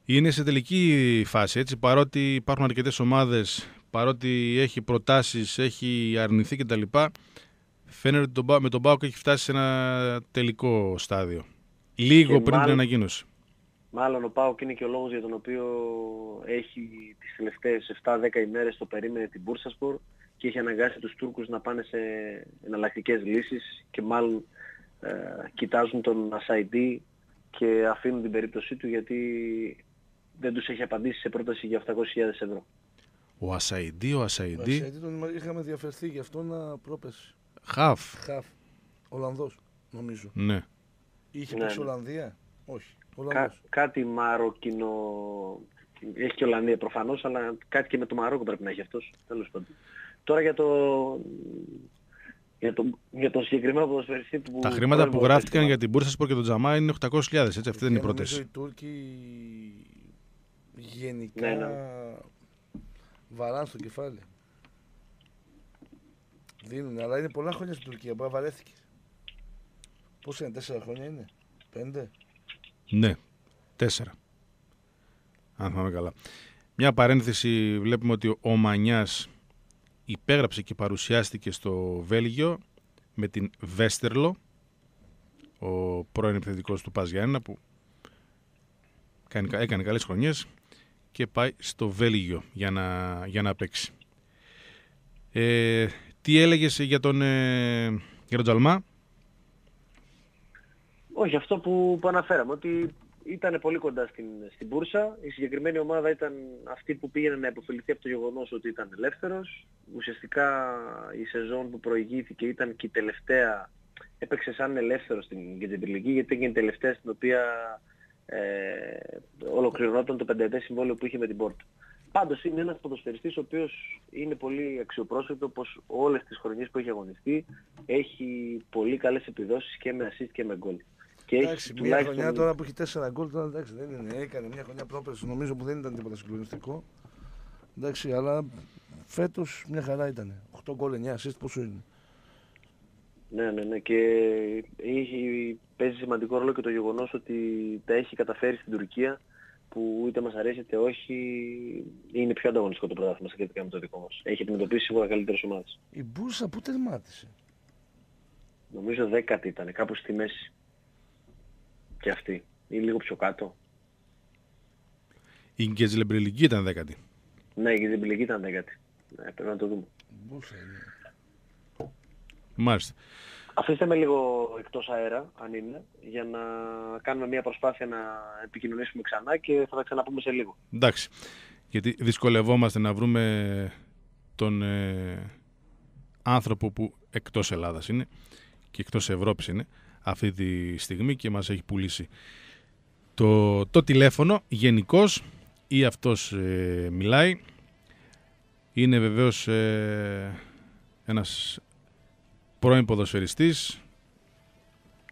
Είναι σε τελική φάση, έτσι, παρότι υπάρχουν αρκετές ομάδες, παρότι έχει προτάσεις, έχει αρνηθεί κτλ. Φαίνεται ότι τον Πα- με τον Πάοκ έχει φτάσει σε ένα τελικό στάδιο. Λίγο Και πριν την μάλλον- ανακοίνωση. Μάλλον ο Πάοκ είναι και ο λόγος για τον οποίο έχει τις τελευταίες 7-10 ημέρες το περίμενε την Μπούρσασπορ και έχει αναγκάσει τους Τούρκους να πάνε σε εναλλακτικές λύσεις και μάλλον ε, κοιτάζουν τον Ασαϊντή και αφήνουν την περίπτωσή του γιατί δεν τους έχει απαντήσει σε πρόταση για 700.000 ευρώ. Ο Ασαϊντή, ο Ασαϊντή, Γιατί τον είχαμε διαφερθεί γι' αυτό να πρόπεση. χαφ. Χαφ. Ολλανδός, νομίζω. Ναι. Είχε Ναι, παίξει ναι. Ολλανδία; Όχι. Κά, Ολλανδός. κάτι Μαροκινο... Έχει και Ολλανδία προφανώς, αλλά κάτι και με το Μαρόκο πρέπει να έχει αυτός. Τέλος πάντων. Τώρα για το... Για, το, για τον συγκεκριμένο ποδοσφαιριστή που... Τα χρήματα που πρώην γράφτηκαν για ποδοσφαιριστή την Μπούρσα και τον Τζαμά είναι 800.000, έτσι. Αυτή δεν είναι η Και νομίζω πρόταση. οι Τούρκοι γενικά Ναι, ναι. βαράνε στο κεφάλι. Δίνουν, αλλά είναι πολλά χρόνια στην Τουρκία. Μπορεί να βαρέθηκες. Πόσα είναι, τέσσερα χρόνια είναι, πέντε; Ναι, τέσσερα. Αν θυμάμαι καλά. Μια παρένθεση, βλέπουμε ότι ο Μανιάς υπέγραψε και παρουσιάστηκε στο Βέλγιο με την Βέστερλο, ο πρώην επιθετικός του Πας Γιάννενα, που κάνει, έκανε καλές χρονιές και πάει στο Βέλγιο για να, για να παίξει. Ε, τι έλεγες για τον, ε, για τον Τζαλμά; Όχι, αυτό που, που αναφέραμε, ότι ήταν πολύ κοντά στην, στην Μπούρσα. Η συγκεκριμένη ομάδα ήταν αυτή που πήγαινε να υποφεληθεί από το γεγονός ότι ήταν ελεύθερος. Ουσιαστικά η σεζόν που προηγήθηκε ήταν και η τελευταία, έπαιξε σαν ελεύθερος στην Κεντρική γιατί ήταν και η τελευταία στην οποία ε, ολοκληρωνόταν το πενταετές συμβόλαιο που είχε με την Πόρτα. Πάντως είναι ένας ποδοσφαιριστής ο οποίος είναι πολύ αξιοπρόσεκτο πως όλες τις χρονιές που έχει αγωνιστεί έχει πολύ καλές επιδόσεις και με assist και με γκολ. Και έχει Εντάξει, μια τουλάχιστον- χρονιά τώρα που έχει τέσσερα γκολ, τώρα εντάξει, δεν είναι. Έκανε μια χρονιά πρόπερσης, νομίζω που δεν ήταν τίποτα συγκλονιστικό. Εντάξει, αλλά φέτος μια χαρά ήταν. 8 γκολ, 9 assist, πόσο είναι; Ναι, ναι, ναι. Και έχει, παίζει σημαντικό ρόλο και το γεγονός ότι τα έχει καταφέρει στην Τουρκία που είτε μας αρέσει είτε όχι είναι πιο ανταγωνιστικό το πρωτάθλημα σχετικά με το δικό μας. Έχει αντιμετωπίσει σίγουρα καλύτερες ομάδες. Η Μπούρσα που τερμάτισε; Νομίζω δέκατη ήταν, κάπου στη μέση. Και αυτή. Ή λίγο πιο κάτω. Η Γκέτζλεμπριλική ήταν δέκατη. Ναι, η Διμπλική ήταν δέκατη. Ναι, πρέπει να το δούμε. Η Μπούρσα είναι. Μάλιστα. Αφήστε με λίγο εκτός αέρα, αν είναι, για να κάνουμε μια προσπάθεια να επικοινωνήσουμε ξανά και θα τα ξαναπούμε σε λίγο. Εντάξει. Γιατί δυσκολευόμαστε να βρούμε τον ε, άνθρωπο που εκτός Ελλάδας είναι και εκτός Ευρώπης είναι αυτή τη στιγμή και μας έχει πουλήσει το, το τηλέφωνο. Γενικώς ή αυτός ε, μιλάει. Είναι βεβαίως ε, ένας πρώην ποδοσφαιριστής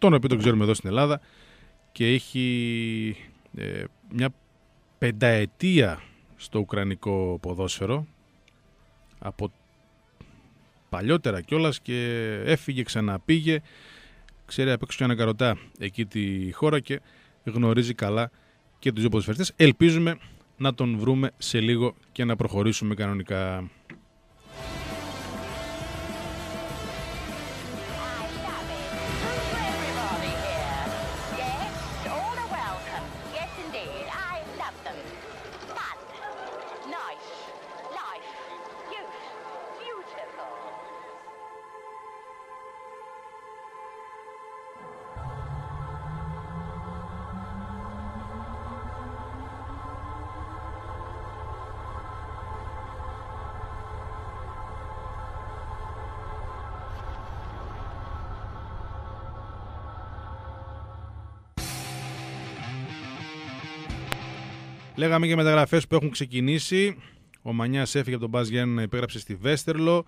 τον οποίο τον ξέρουμε εδώ στην Ελλάδα και έχει ε, μια πενταετία στο ουκρανικό ποδόσφαιρο. Από παλιότερα κιόλας και έφυγε, ξαναπήγε ξέρει απ' έξω και ανακαρωτά εκεί τη χώρα και γνωρίζει καλά και τους δύο ποδοσφαιριστές. Ελπίζουμε να τον βρούμε σε λίγο και να προχωρήσουμε κανονικά Λέγαμε για μεταγραφές που έχουν ξεκινήσει. Ο Μανιάς έφυγε από τον Μπάζ Γιάννη, υπέγραψε στη Βέστερλο.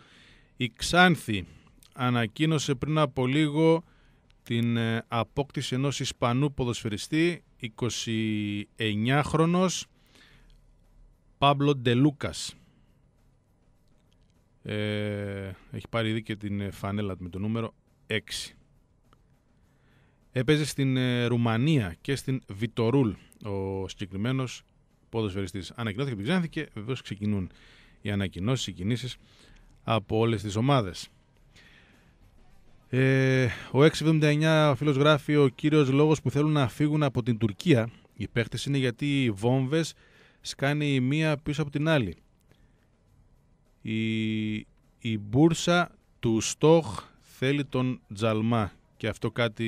Η Ξάνθη ανακοίνωσε πριν από λίγο την ε, απόκτηση ενός Ισπανού ποδοσφαιριστή, 29χρονος, Παύλο Ντελούκας. Ε, έχει πάρει ήδη και την ε, φανέλα του με το νούμερο 6. Έπαιζε στην ε, Ρουμανία και στην Βιτορούλ ο συγκεκριμένος ποδοσφαιριστής. Ανακοινώθηκε από την Ξάνθη και βεβαίως ξεκινούν οι ανακοινώσεις, οι κινήσεις από όλες τις ομάδες. Ε, ο 679 ο φίλος γράφει ο κύριος λόγος που θέλουν να φύγουν από την Τουρκία οι παίχτες είναι γιατί οι βόμβες σκάνε η μία πίσω από την άλλη. Η, η μπούρσα του Στόχ θέλει τον Τζαλμά και αυτό κάτι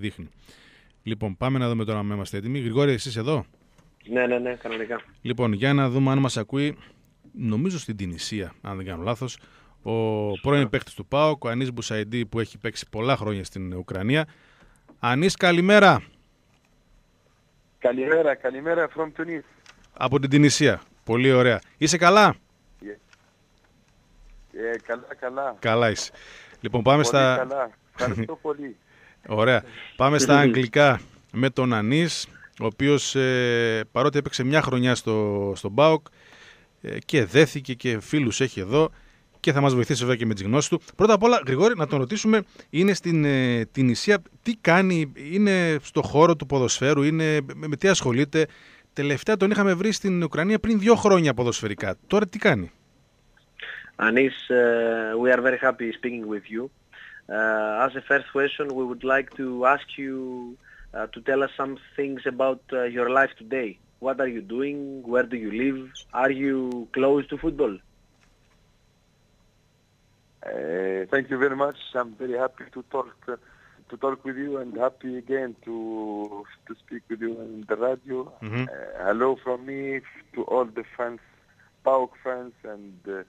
δείχνει. Λοιπόν, πάμε να δούμε τώρα αν είμαστε έτοιμοι. Γρηγόρη, εσείς εδώ; Ναι, ναι, ναι, κανονικά. Λοιπόν, για να δούμε αν μας ακούει, νομίζω στην Τινησία, αν δεν κάνω λάθος, ο πρώην παίκτης του ΠΑΟΚ, ο Ανής Μπουσαϊντή που έχει παίξει πολλά χρόνια στην Ουκρανία. Ανής, καλημέρα Καλημέρα, καλημέρα from Tunis. από την Τινησία. Πολύ ωραία. Είσαι καλά; Ε, καλά, καλά. Καλά είσαι. Λοιπόν, πάμε πολύ στα... καλά. Ευχαριστώ πολύ. Ωραία. Πάμε στα αγγλικά με τον Ανής, ο οποίος ε, παρότι έπαιξε μια χρονιά στο, στο ΠΑΟΚ ε, και δέθηκε και φίλους έχει εδώ και θα μας βοηθήσει βέβαια και με τις γνώσεις του. Πρώτα απ' όλα, Γρηγόρη, να τον ρωτήσουμε, είναι στην ε, την Ισία, τι κάνει, είναι στο χώρο του ποδοσφαίρου, είναι, με, με τι ασχολείται. Τελευταία τον είχαμε βρει στην Ουκρανία πριν δύο χρόνια ποδοσφαιρικά. Τώρα τι κάνει; Anis, uh, we are very happy speaking with you. Uh, as a first question, we would like to ask you uh, to tell us some things about uh, your life today. What are you doing? Where do you live? Are you close to football? Uh, thank you very much. I'm very happy to talk uh, to talk with you and happy again to to speak with you on the radio. Mhm. Uh, hello from me to all the fans, PAOK fans, and uh,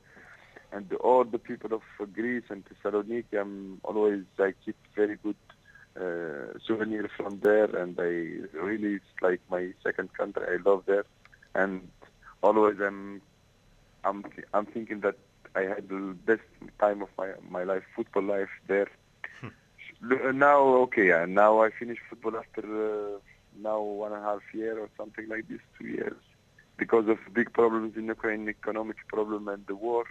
and all the people of Greece and Thessaloniki. I'm always I keep very good uh, souvenir from there, and I really it's like my second country. I love there, and always I'm I'm I'm thinking that I had the best time of my my life, football life there. Hmm. now okay, yeah, now I finished football after uh, now one and a half year or something like this, two years because of big problems in Ukraine, economic problem and the war.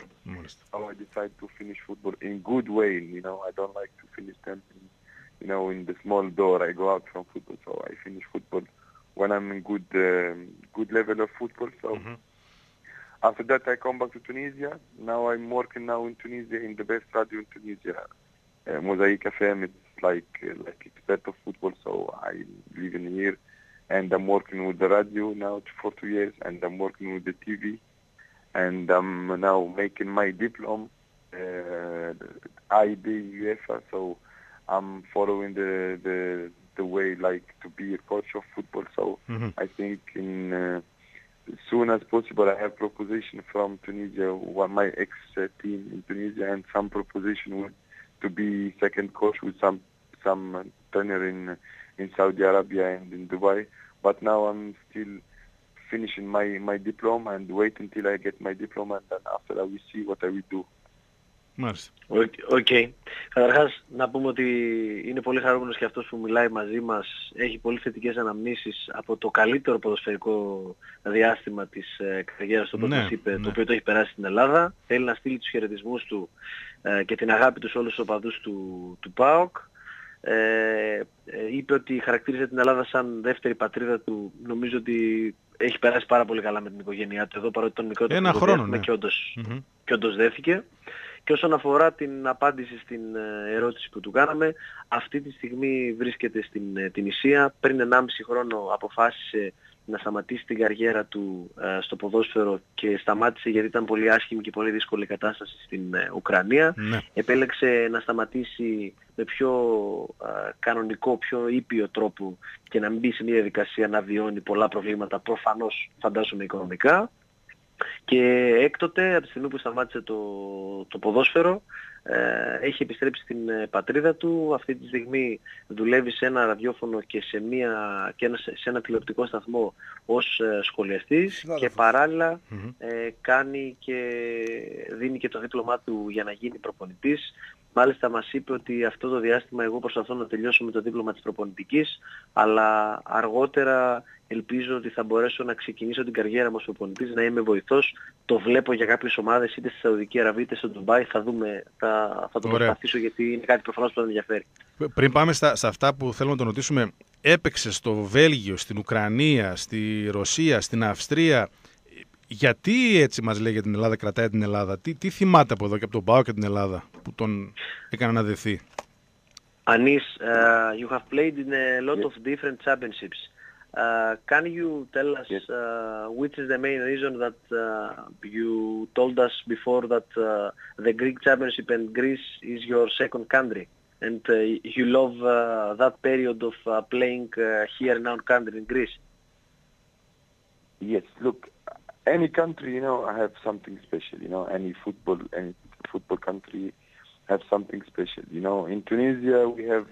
How So I decided to finish football in good way. You know, I don't like to finish them in you know, in the small door. I go out from football, so I finish football when I'm in good um, good level of football. So. Mhm. After that, I come back to Tunisia. Now I'm working now in Tunisia in the best radio in Tunisia, uh, Mosaic FM. It's like uh, like expert of football, so I live in here, and I'm working with the radio now for two years, and I'm working with the TV, and I'm now making my diploma, uh, IB UEFA. So I'm following the the the way like to be a coach of football. So Mhm. I think in uh, as soon as possible, I have proposition from Tunisia, one my ex team in Tunisia, and some proposition with, to be second coach with some some trainer in in Saudi Arabia and in Dubai. But now I'm still finishing my my diploma and wait until I get my diploma, and then after that we see what I will do. Μάλιστα. Οκ. Okay. Καταρχάς, να πούμε ότι είναι πολύ χαρούμενος και αυτός που μιλάει μαζί μας. Έχει πολύ θετικές αναμνήσεις από το καλύτερο ποδοσφαιρικό διάστημα της ε, καριέρας του, όπως Ναι, μας είπε, ναι. το οποίο το έχει περάσει στην Ελλάδα. Θέλει να στείλει τους χαιρετισμούς του ε, και την αγάπη τους σε όλους τους οπαδούς του, του ΠΑΟΚ. Ε, ε, είπε ότι χαρακτήριζε την Ελλάδα σαν δεύτερη πατρίδα του. Νομίζω ότι έχει περάσει πάρα πολύ καλά με την οικογένειά του εδώ, παρότι τον μικρότερο Ένα που χρόνο, έχουμε ναι. και όντως Μμμ. και όντως δέθηκε. Και όσον αφορά την απάντηση στην ε, ερώτηση που του κάναμε, αυτή τη στιγμή βρίσκεται στην ε, την Ισία. Πριν 1,5 χρόνο αποφάσισε να σταματήσει την καριέρα του ε, στο ποδόσφαιρο και σταμάτησε γιατί ήταν πολύ άσχημη και πολύ δύσκολη κατάσταση στην ε, Ουκρανία. Ναι. Επέλεξε να σταματήσει με πιο ε, κανονικό, πιο ήπιο τρόπο και να μην μπει σε μια διαδικασία να βιώνει πολλά προβλήματα, προφανώς φαντάζομαι οικονομικά. Και έκτοτε, από τη στιγμή που σταμάτησε το, το ποδόσφαιρο, ε, έχει επιστρέψει στην ε, πατρίδα του. Αυτή τη στιγμή δουλεύει σε ένα ραδιόφωνο και σε, μια, και ένα, σε ένα τηλεοπτικό σταθμό ως ε, σχολιαστής Συνάδελφος. και παραλληλα ε, κάνει και δίνει και το δίπλωμά του για να γίνει προπονητής. Μάλιστα μας είπε ότι αυτό το διάστημα εγώ προσπαθώ να τελειώσω με το δίπλωμα της προπονητικής, αλλά αργότερα ελπίζω ότι θα μπορέσω να ξεκινήσω την καριέρα μου ως προπονητής, να είμαι βοηθός. Το βλέπω για κάποιες ομάδες είτε στη Σαουδική Αραβία είτε στο Ντουμπάι, θα δούμε, θα, θα το Ωραία. προσπαθήσω γιατί είναι κάτι προφανώς που θα με ενδιαφέρει. Πριν πάμε στα, σε αυτά που θέλουμε να τον ρωτήσουμε, έπαιξε στο Βέλγιο, στην Ουκρανία, στη Ρωσία, στην Αυστρία. Γιατί έτσι μας λέει για την Ελλάδα, κρατάει την Ελλάδα, τι, τι θυμάται από εδώ και από τον Πάο και την Ελλάδα που τον έκανε να δεθεί; Anis, uh, you have played in a lot of different championships. Uh, can you tell us uh, which is the main reason that uh, you told us before that the Greek championship and Greece is your second country and you love that period of playing here in our country in Greece? Yes, look, any country, you know, I have something special. You know, any football, any football country have something special. You know, in Tunisia we have,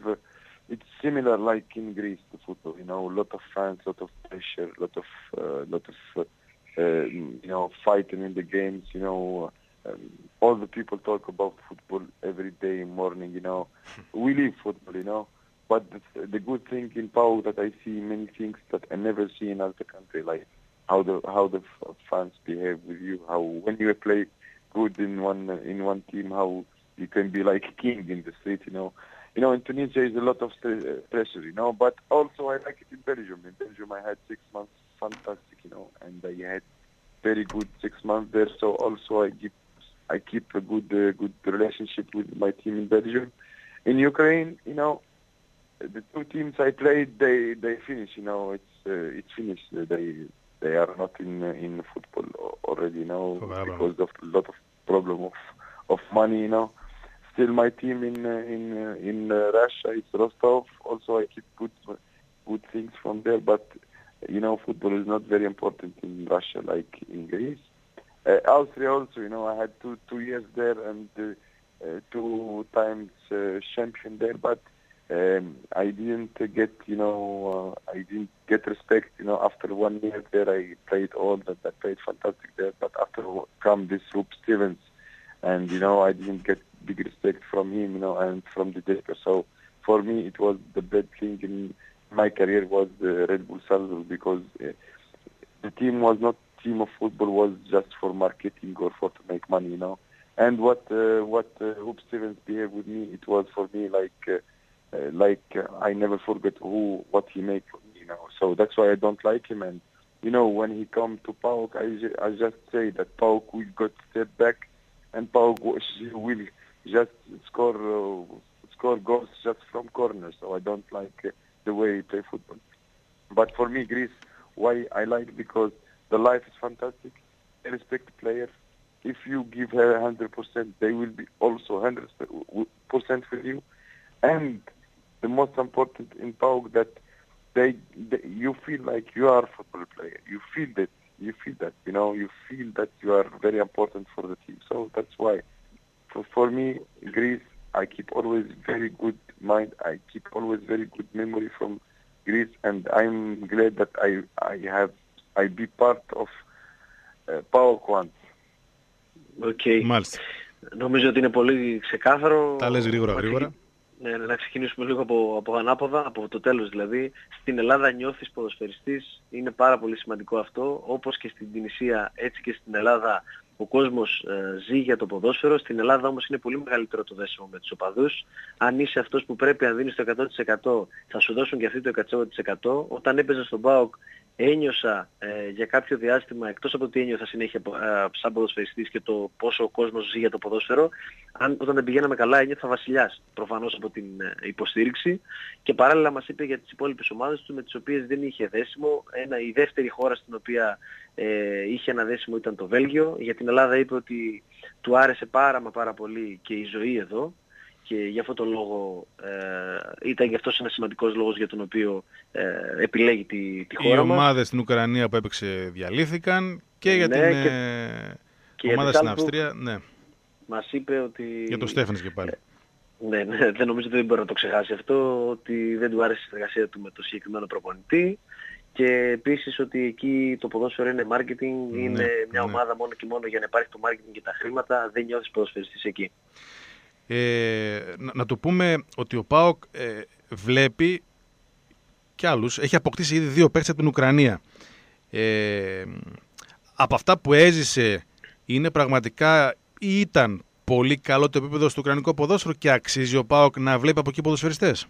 it's similar like in Greece, football. You know, a lot of fans, lot of pressure, a lot of, uh, lot of, uh, uh, you know, fighting in the games. You know, um, all the people talk about football every day morning. You know, we live football. You know. But the, the good thing in Pau that I see many things that I never see in other country, like how the how the f- fans behave with you, how when you play good in one in one team, how you can be like king in the street, you know. You know, in Tunisia is a lot of uh, pressure, you know. But also I like it in Belgium. In Belgium I had six months, fantastic, you know, and I had very good six months there. So also I keep I keep a good uh, good relationship with my team in Belgium. In Ukraine, you know, the two teams I played, they they finish. You know, it's uh, it's finished. They they are not in uh, in football already. You know, because of a lot of problem of of money. You know, still my team in uh, in uh, in uh, Russia is Rostov. Also, I keep good good things from there. But you know, football is not very important in Russia like in Greece. Uh, Austria also, you know, I had two two years there and uh, two times uh, champion there, but um, I didn't get, you know, I didn't get respect. You know, after one year there, I played all that. I played fantastic there, but after come this Roop Stevens, and you know, I didn't get big respect from him, you know, and from the director. So for me, it was the bad thing in my career was the Red Bull Salzburg because uh, the team was not team of football was just for marketing or for to make money, you know. And what uh, what uh, Hoop Stevens behaved with me, it was for me like uh, like I never forget who what he made for me, you know. So that's why I don't like him. And you know when he come to PAOK, I, I just say that PAOK will got step back, and will will just score uh, score goals just from corners. So I don't like uh, the way he play football. But for me, Greece, why I like because the life is fantastic. I respect the players. If you give her 100%, they will be also 100% with you. And the most important in PAOK that they, they you feel like you are a football player. You feel that you feel that you know you feel that you are very important for the team. So that's why for, for me, Greece, I keep always very good mind. I keep always very good memory from Greece, and I'm glad that I I have I be part of uh, PAOK once. Okay. Μάλιστα. Νομίζω ότι είναι πολύ ξεκάθαρο. Τα λες γρήγορα, Να γρήγορα. ξεκι- Ναι, ναι, να ξεκινήσουμε λίγο από, από ανάποδα, από το τέλος δηλαδή. Στην Ελλάδα νιώθεις ποδοσφαιριστής, είναι πάρα πολύ σημαντικό αυτό. Όπως και στην Τινησία, έτσι και στην Ελλάδα ο κόσμος ε, ζει για το ποδόσφαιρο. Στην Ελλάδα όμως είναι πολύ μεγαλύτερο το δέσιμο με τους οπαδούς. Αν είσαι αυτός που πρέπει να δίνεις το 100% θα σου δώσουν και αυτοί το 100%. Όταν έπαιζα στον ΠΑΟΚ ένιωσα ε, για κάποιο διάστημα, εκτός από ότι ένιωθα συνέχεια ε, σαν ποδοσφαιριστής και το πόσο ο κόσμος ζει για το ποδόσφαιρο, αν, όταν δεν πηγαίναμε καλά ένιωθα βασιλιάς, προφανώς από την ε, υποστήριξη και παράλληλα μας είπε για τις υπόλοιπες ομάδες του με τις οποίες δεν είχε δέσιμο. Ένα, η δεύτερη χώρα στην οποία ε, είχε ένα δέσιμο ήταν το Βέλγιο. Για την Ελλάδα είπε ότι του άρεσε πάρα μα πάρα πολύ και η ζωή εδώ και για αυτόν τον λόγο ε, ήταν και αυτός ένας σημαντικός λόγος για τον οποίο ε, επιλέγει τη, τη Οι χώρα μας. ομάδες στην Ουκρανία που έπαιξε διαλύθηκαν και για Ναι, την και- ε, και για ομάδα την στην Salzburg Αυστρία. Ναι, Μας είπε ότι... για το Στέφανης και πάλι. Ναι, ναι, δεν νομίζω ότι δεν μπορεί να το ξεχάσει αυτό, ότι δεν του άρεσε η συνεργασία του με το συγκεκριμένο προπονητή και επίσης ότι εκεί το ποδόσφαιρο είναι marketing, Ναι, είναι μια ναι. ομάδα μόνο και μόνο για να υπάρχει το marketing και τα χρήματα, δεν νιώθεις ποδοσφαιριστής εκεί. Ε, να, να το πούμε ότι ο ΠΑΟΚ ε, βλέπει και άλλους. Έχει αποκτήσει ήδη δύο παίκτες από την Ουκρανία. Ε, από αυτά που έζησε είναι πραγματικά ή ήταν πολύ καλό το επίπεδο στο Ουκρανικό ποδόσφαιρο και αξίζει ο ΠΑΟΚ να βλέπει από εκεί ποδοσφαιριστές;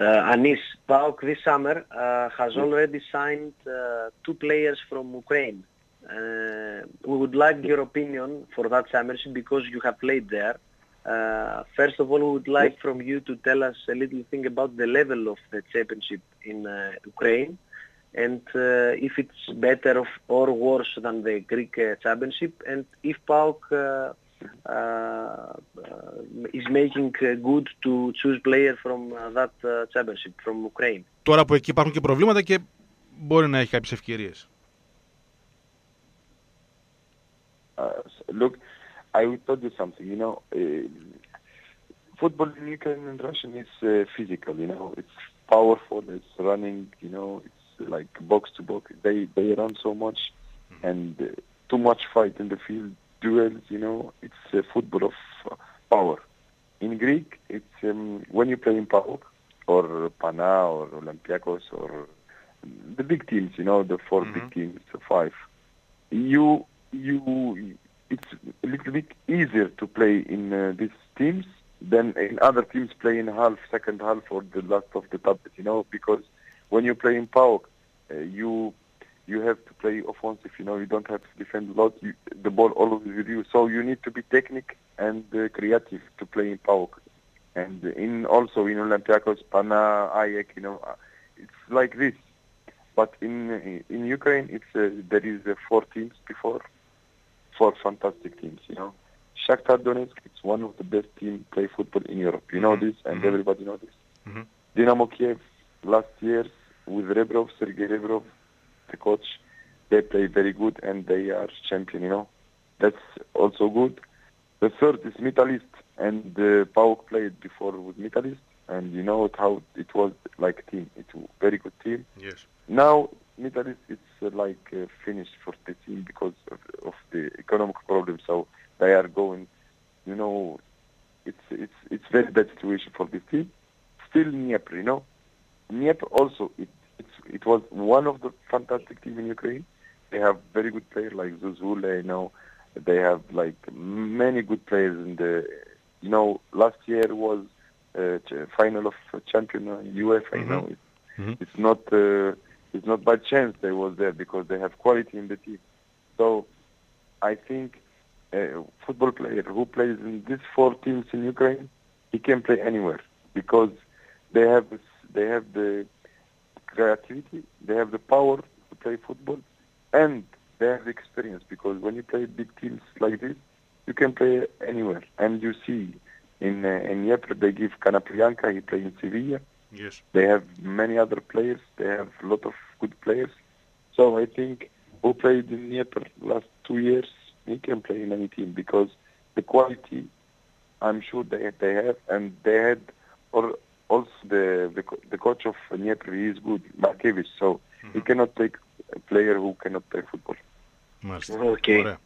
Uh, Anis, PAOK this summer uh, has already signed uh, two players from Ukraine. We would like your opinion for that summer because you have played there. First of all, we would like from you to tell us a little thing about the level of the championship in Ukraine and if it's better or worse than the Greek championship and if uh, is making uh, good to choose player from uh, that uh, championship from Ukraine. Τώρα που εκεί υπάρχουν και προβλήματα και μπορεί να έχει κάποιες ευκαιρίες. Uh, s- look, I will tell you something. You know, um football in Ukraine and Russian is uh, physical. You know, it's powerful. It's running. You know, it's like box to box. They they run so much, and uh, too much fight in the field, duels. You know, it's a football of uh, power. In Greek, it's um, when you play in PAOK or Pana or Olympiacos or the big teams. You know, the 4 big teams, the five you you it's a little bit easier to play in uh, these teams than in other teams play in half, second half, or the last of the tablet. You know, because when you play in PAOK, uh, you you have to play offensive. You know, you don't have to defend a lot. You, the ball always with you, so you need to be technique and uh, creative to play in PAOK. And in also in Olympiacos, Pana, Ajax, you know, uh, it's like this. But in in Ukraine, it's uh, there is uh, four teams before, four fantastic teams. You know, Shakhtar Donetsk, it's one of the best team play football in Europe. You know Mhm, this, and mhm. everybody knows this. Mhm. Dynamo Kiev last year with Rebrov, Sergei Rebrov, the coach, they play very good and they are champion. You know, that's also good. The third is Metalist, and uh, PAOK played before with Metalist, and you know how it was like a team. It's a very good team. Yes. Now, Metalist it's uh, like uh, finished for the team because of, of the economic problem. So they are going, you know, it's it's it's very bad situation for this team. Still Dnieper, you know, Dnieper also it it was one of the fantastic team in Ukraine. They have very good players like Zuzule, you know. They have like many good players in the, you know, last year was uh, ch- final of champion uh, UEFA. You know, it's, Mhm. it's not uh, it's not by chance they was there because they have quality in the team. So I think a football player who plays in these four teams in Ukraine, he can play anywhere because they have they have the creativity, they have the power to play football, and they have the experience because when you play big teams like this, you can play anywhere. And you see in uh, in Dnieper they give Kanaprianka, he play in Sevilla. Yes. They have many other players. They have a lot of good players. So I think who played in Dnieper last two years, he can play in any team because the quality, I'm sure they they have, and they had, or also the the, co- the coach of Dnieper, he is good, Markevich. So he cannot take a player who cannot play football. Μάλιστα. Οκ. Ωραία.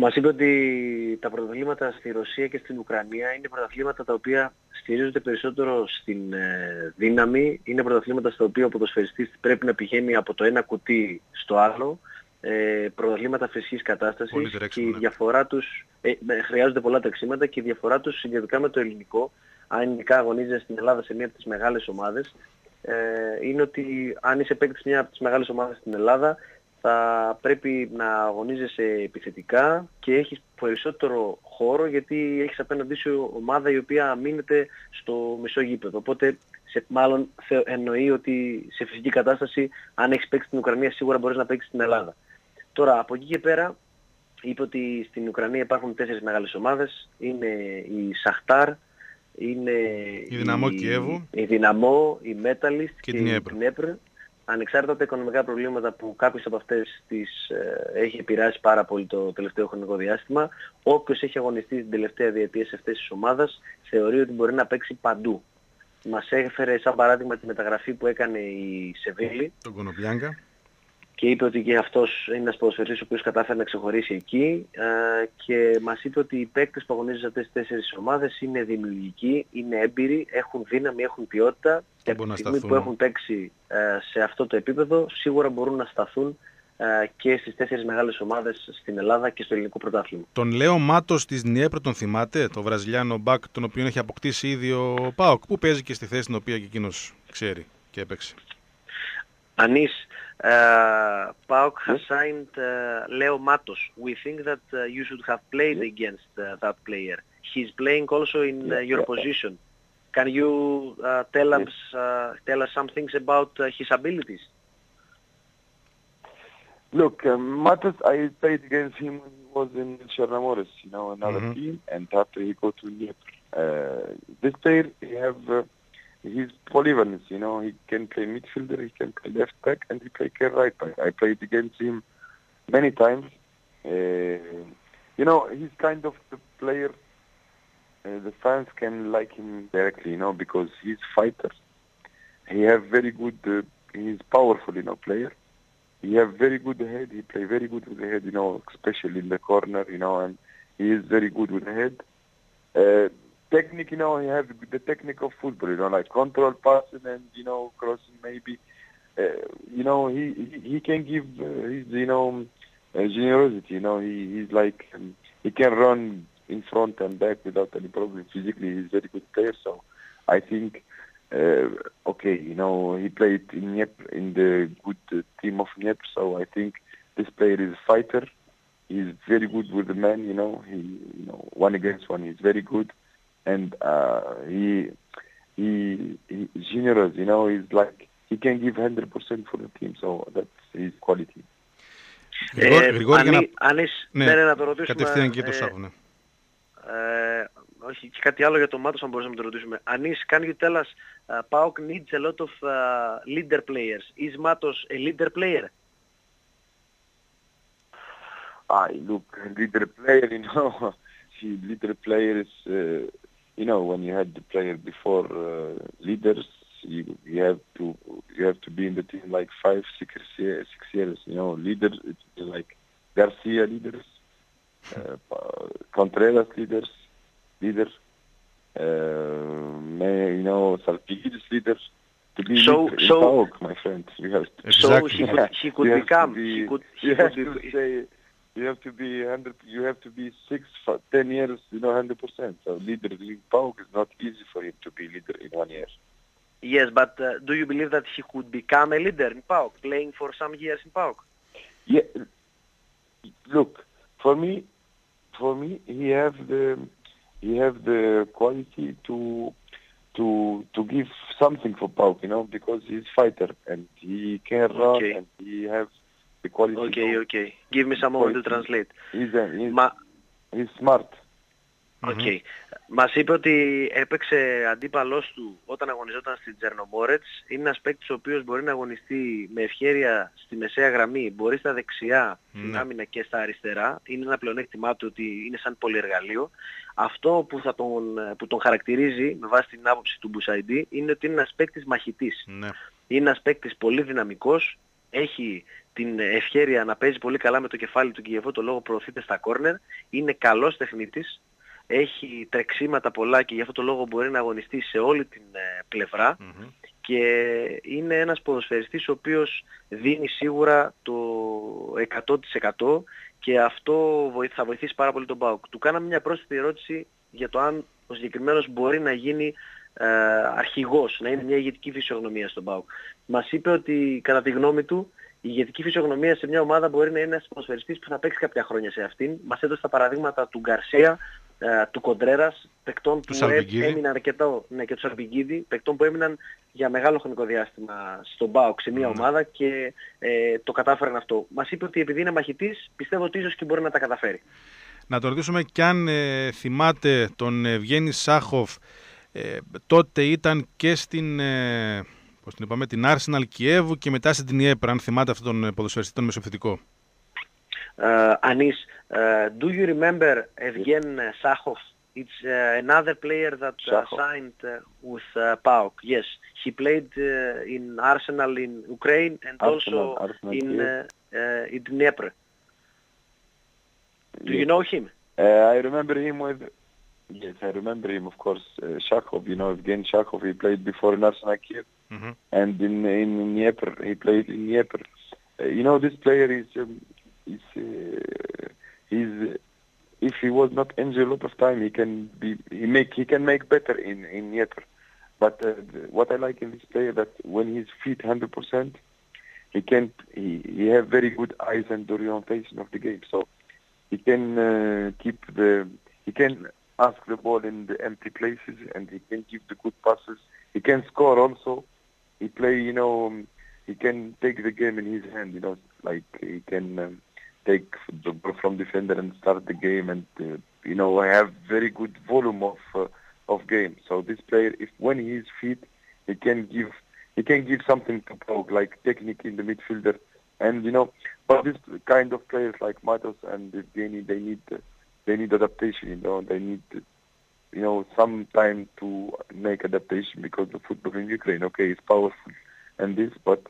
Μας είπε ότι τα πρωταθλήματα στη Ρωσία και στην Ουκρανία είναι πρωταθλήματα τα οποία στηρίζονται περισσότερο στην ε, δύναμη. Είναι πρωταθλήματα στα οποία ο ποδοσφαιριστής πρέπει να πηγαίνει από το ένα κουτί στο άλλο. Ε, πρωταθλήματα φυσικής Πολύ κατάστασης και τρέξιμο, η ναι. διαφορά τους, ε, ε, χρειάζονται πολλά τρεξίματα και η διαφορά τους συγκριτικά με το ελληνικό, αν ειδικά αγωνίζεται στην Ελλάδα σε μία από τις μεγάλες ομάδες, ε, είναι ότι αν είσαι παίκτης μια από τις μεγάλες ομάδες στην Ελλάδα, θα πρέπει να αγωνίζεσαι επιθετικά και έχεις περισσότερο χώρο γιατί έχεις απέναντί σου ομάδα η οποία μείνεται στο μισό γήπεδο. Οπότε σε, μάλλον θε- εννοεί ότι σε φυσική κατάσταση αν έχεις παίξει στην Ουκρανία σίγουρα μπορείς να παίξεις στην Ελλάδα. Τώρα από εκεί και πέρα είπε ότι στην Ουκρανία υπάρχουν τέσσερις μεγάλες ομάδες. Είναι η Σαχτάρ, είναι Η Δυναμό Κιέβου. η Δυναμό, η Metalist Και και, την η Dnipro. Dnipro. Ανεξάρτητα από τα οικονομικά προβλήματα που κάποιες από αυτές τις ε, έχει επηρεάσει πάρα πολύ το τελευταίο χρονικό διάστημα, όποιος έχει αγωνιστεί την τελευταία διετία σε αυτές τις ομάδες θεωρεί ότι μπορεί να παίξει παντού. Μας έφερε σαν παράδειγμα τη μεταγραφή που έκανε η Σεβίλη, Τον Κονοπιάγκα. Και είπε ότι και αυτός είναι ένας ποδοσφαιριστής ο οποίος κατάφερε να ξεχωρίσει εκεί ε, και μας είπε ότι οι παίκτες που αγωνίζονται σε αυτές τις τέσσερις ομάδες είναι δημιουργικοί, είναι έμπειροι, έχουν δύναμη, έχουν ποιότητα και από μπορούν τη να στιγμή που σταθούν. έχουν παίξει ε, σε αυτό το επίπεδο σίγουρα μπορούν να σταθούν ε, και στις τέσσερις μεγάλες ομάδες στην Ελλάδα και στο ελληνικό πρωτάθλημα. Τον Λέο Μάτος της Νιέπρο τον θυμάται, τον Βραζιλιάνο μπακ, τον οποίο έχει αποκτήσει ήδη ο Πάοκ, που παίζει και στη θέση την οποία και εκείνος ξέρει και έπαιξε. Anis, uh, PAOK has signed uh, Leo Matos. We think that uh, you should have played against uh, that player. He's playing also in uh, your position. Can you uh, tell us uh, tell us some things about uh, his abilities? Look, um, Matas, I played against him when he was in Chernomores, you know, another Mhm. team, and after he go to Dnipro. Uh, this player, he have, uh, he's polyvalent, you know, he can play midfielder, he can play left back, and he play right back. I played against him many times. Uh, you know, he's kind of the player, uh, the fans can like him directly, you know, because he's fighter. He have very good, uh, he's powerful, you know, player he have very good head. He play very good with the head, you know, especially in the corner, you know, and he is very good with the head. Uh, technique, you know, he has the technique of football, you know, like control passing and you know crossing maybe. Uh, you know, he he, he can give uh, his you know uh, generosity. You know, he he's like um, he can run in front and back without any problem. Physically, he's a very good player. So I think uh, okay, you know, he played in in the good team of Dnipro, so I think this player is a fighter. He's very good with the men, you know. He, you know, one against one, he's very good, and uh, he, he, he's generous, you know. He's like he can give hundred percent for the team, so that's his quality. Γρηγόρη, Ε, Γρηγόρη, για να... Ανή- Ανής, Ναι, ναι, ναι, να το ρωτήσουμε. κατευθείαν και το ε, Σάββο, ναι. ε, όχι, και κάτι άλλο για το Μάτος αν μπορούσαμε να το ρωτήσουμε. Anis, can you tell us, uh, PAOK needs a lot of uh, leader players. Is Matos a leader player? I look leader player, you know. See, leader player is, uh, you know, when you had the player before uh, leaders, you you have to you have to be in the team like five, six years, six years. You know, leaders like Garcia leaders, uh, Contreras leaders, leaders. Uh, may, you know, Salpigidis leaders. To be So- leader in so- PAOK, my friend, you have to. So Exactly. he could, he could You have to become, be- he could, he you could be, say you have to be hundred. You have to be six, fi- ten years. You know, hundred percent. So leader in PAOK is not easy for him to be leader in one year. yes, but uh, do you believe that he could become a leader in PAOK, playing for some years in PAOK? Yeah. Look, for me, for me, he have the he have the quality to to to give something for PAOK, you know, because he's fighter and he can run Okay. and he have the quality. Okay, to- okay. Give me some moment to Quality. translate. He's a, he's, Μα, he's smart. OK. Μας είπε ότι έπαιξε αντίπαλός του όταν αγωνιζόταν στην Τζερνομόρετς. Είναι ένας παίκτης ο οποίος μπορεί να αγωνιστεί με ευχέρεια στη μεσαία γραμμή, μπορεί στα δεξιά, στην Ναι. άμυνα και στα αριστερά. Είναι ένα πλεονέκτημά του ότι είναι σαν πολυεργαλείο. Αυτό που, θα τον, που τον χαρακτηρίζει με βάση την άποψη του Μπουσαϊντή είναι ότι είναι ένας παίκτης μαχητής. Ναι. Είναι ένας παίκτης πολύ δυναμικός, έχει την ευχέρεια να παίζει πολύ καλά με το κεφάλι του και γι' αυτό το λόγο προωθείται στα κόρνερ. Είναι καλός τεχνίτης, έχει τρεξίματα πολλά και γι' αυτό το λόγο μπορεί να αγωνιστεί σε όλη την ε, πλευρά Μμμ. και είναι ένας ποδοσφαιριστής ο οποίος δίνει σίγουρα το 100% και αυτό βοη- θα βοηθήσει πάρα πολύ τον ΠΑΟΚ. Του κάναμε μια πρόσθετη ερώτηση για το αν ο συγκεκριμένος μπορεί να γίνει ε, αρχηγός, να είναι μια ηγετική φυσιογνωμία στον ΠΑΟΚ. Μας είπε ότι κατά τη γνώμη του η ηγετική φυσιογνωμία σε μια ομάδα μπορεί να είναι ένας ποδοσφαιριστής που θα παίξει κάποια χρόνια σε αυτήν. Μας έδωσε τα παραδείγματα του Γκαρσία ε, του Κοντρέρας, παικτών που ε, Σαλπικίδη. έμειναν αρκετό, ναι, και του Σαρπιγκίδη, παικτών που έμειναν για μεγάλο χρονικό διάστημα στον ΠΑΟΚ σε μια ομάδα και ε, το κατάφεραν αυτό. Μας είπε ότι επειδή είναι μαχητής, πιστεύω ότι ίσως και μπορεί να τα καταφέρει. Να το ρωτήσουμε κι αν ε, θυμάται τον Ευγένη Σάχοφ ε, τότε ήταν και στην, ε, πώς την είπαμε, την Arsenal Κιέβου και μετά στην Ιέπρα, αν θυμάται αυτόν τον ε, ποδοσφαιριστή, τον μεσοεπιθετικό. Uh, Anis, uh, do you remember Evgen Sakhov? It's uh, another player that uh, Sakhov. signed uh, with uh, PAOK. Yes, he played uh, in Arsenal in Ukraine and Arsenal- also Arsenal in Kiev. uh, uh, in Dnepr. Do you Yes. know him? Uh, I remember him with. Yes, I remember him, of course. Uh, Shakhov, you know, Evgen Shakhov, he played before in Arsenal Kiev. mm-hmm. and in in, Dnieper, he played in Dnieper. Uh, you know, this player is um, is uh, he's uh, if he was not injured a lot of time, he can be he make he can make better in in Dnieper. But uh, what I like in this player that when he's fit 100 percent, he can he, he have very good eyes and orientation of the game. So he can uh, keep the he can ask the ball in the empty places and he can give the good passes. He can score also. He play, you know, um, he can take the game in his hand. You know, like he can um, take the ball from defender and start the game, and uh, you know, have very good volume of uh, of game. So this player, if when he is fit, he can give he can give something to Pog, like technique in the midfielder, and you know, but this kind of players like Matos and Evgeny, they need they need adaptation. You know, they need you know some time to make adaptation because the football in Ukraine, okay, is powerful and this, but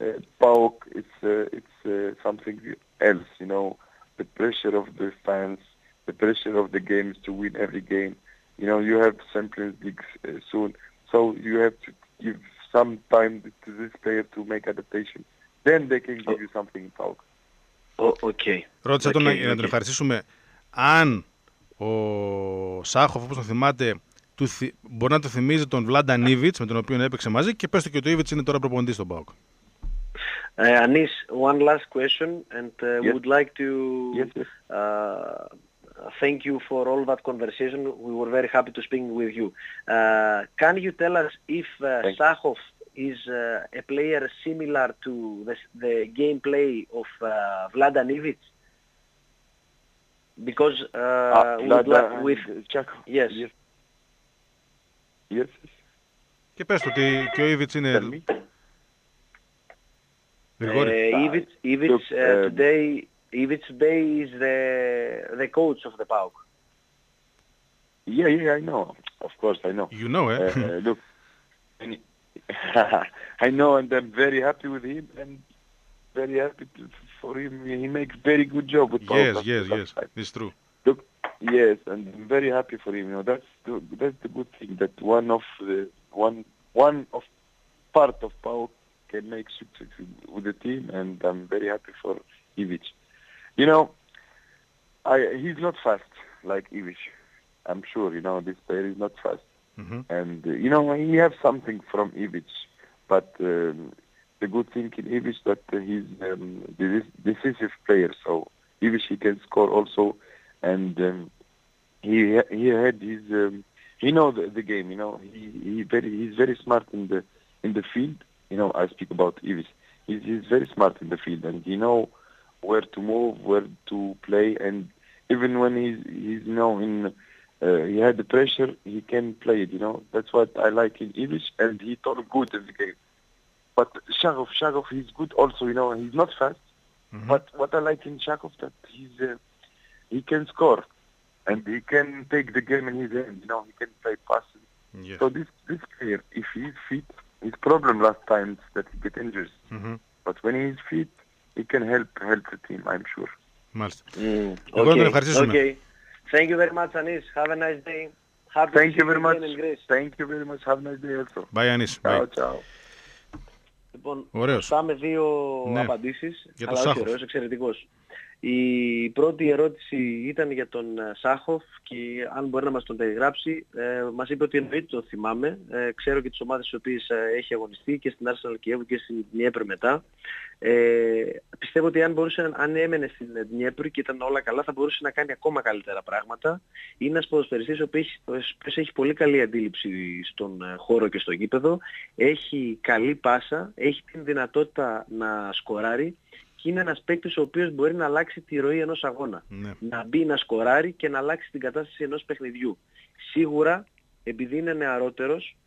uh, PAOK it's uh, it's uh, something else. You know, the pressure of the fans, the pressure of the games to win every game. You know, you have Champions League uh, soon, so you have to give some time to this player to make adaptation. Then they can give you something in PAOK. Oh, okay. Ρώτησα τον Οκ, να, να οκ. τον ευχαριστήσουμε αν ο Σάχοφ, όπως τον θυμάται, του, θυ- μπορεί να το θυμίζει τον Βλάντα Νίβιτς με τον οποίο έπαιξε μαζί και πες το και ότι ο Ήβιτς είναι τώρα προπονητής στον ΠΑΟΚ. Uh, Anis, one last question, and uh, Yes. would like to Yes, yes. uh, thank you for all that conversation. We were very happy to speak with you. Uh, can you tell us if uh, Thank you. Sahov is uh, a player similar to the, the gameplay of uh, Vladan Ivic? Because uh, Ah, we would Vlada like with and Chako. yes, Yes. Yes. Και πες το ότι και ο Ήβιτς είναι... Tell me. Γρηγόρη. uh, Ivic, Ivic Look, uh, uh, today Ivic today is the the coach of the PAOK. Yeah, yeah, I know. Of course, I know. You know, Uh, ε. uh, look, and I know, and I'm very happy with him, and very happy to, for him. He makes very good job with Yes, yes, yes. Side. It's true. Look, yes, and I'm very happy for him. You know, that's the, that's the good thing that one of the one one of part of Paul can make success with the team, and I'm very happy for Ivic. You know, I, he's not fast like Ivic. I'm sure you know this player is not fast, mm-hmm. and uh, you know he have something from Ivic, but um, the good thing in Ivic that he's um, decisive player. So Ivic he can score also, and um, he he had his um, he know the, the game. You know he he very he's very smart in the in the field. You know I speak about Ivic. He's he's very smart in the field, and he know where to move, where to play, and even when he's he's you know in uh, he had the pressure, he can play it. You know that's what I like in Ivic, and he taught good in the game. But Shagov, Shagov, he's good also. You know, he's not fast, mm-hmm. but what I like in Shagov that he's uh, he can score, and he can take the game in his hand. You know, he can play passes. Yeah. So this this player, if he's fit, his problem last time that he get injured. Mm-hmm. But when he's fit, he can help help the team. I'm sure. Mm. Okay. okay. Thank you very much, Anis. Have a nice day. Thank you very much. Thank you very much. Have a nice day also. Bye, Anis. Ciao, Bye. ciao. Λοιπόν, Ωραίος. Φτάμε δύο Ναι. απαντήσεις, Για το αλλά όχι Σάχοφ. ωραίος, εξαιρετικός. Η πρώτη ερώτηση ήταν για τον ε, Σάχοφ και αν μπορεί να μας τον περιγράψει. Ε, μας είπε ότι εννοείται το θυμάμαι. Ε, ξέρω και τις ομάδες στις οποίες ε, έχει αγωνιστεί και στην Arsenal Κιέβου και στην Νιέπρη μετά. Ε, πιστεύω ότι αν, μπορούσε, αν έμενε στην Νιέπρη και ήταν όλα καλά θα μπορούσε να κάνει ακόμα καλύτερα πράγματα. Είναι ένας ποδοσφαιριστής ο οποίος, ο οποίος έχει πολύ καλή αντίληψη στον ε, χώρο και στο γήπεδο. Έχει καλή πάσα, έχει την δυνατότητα να σκοράρει και είναι ένας παίκτης ο οποίος μπορεί να αλλάξει τη ροή ενός αγώνα. Ναι. Να μπει να σκοράρει και να αλλάξει την κατάσταση ενός παιχνιδιού. Σίγουρα, επειδή είναι νεαρότερος, ε,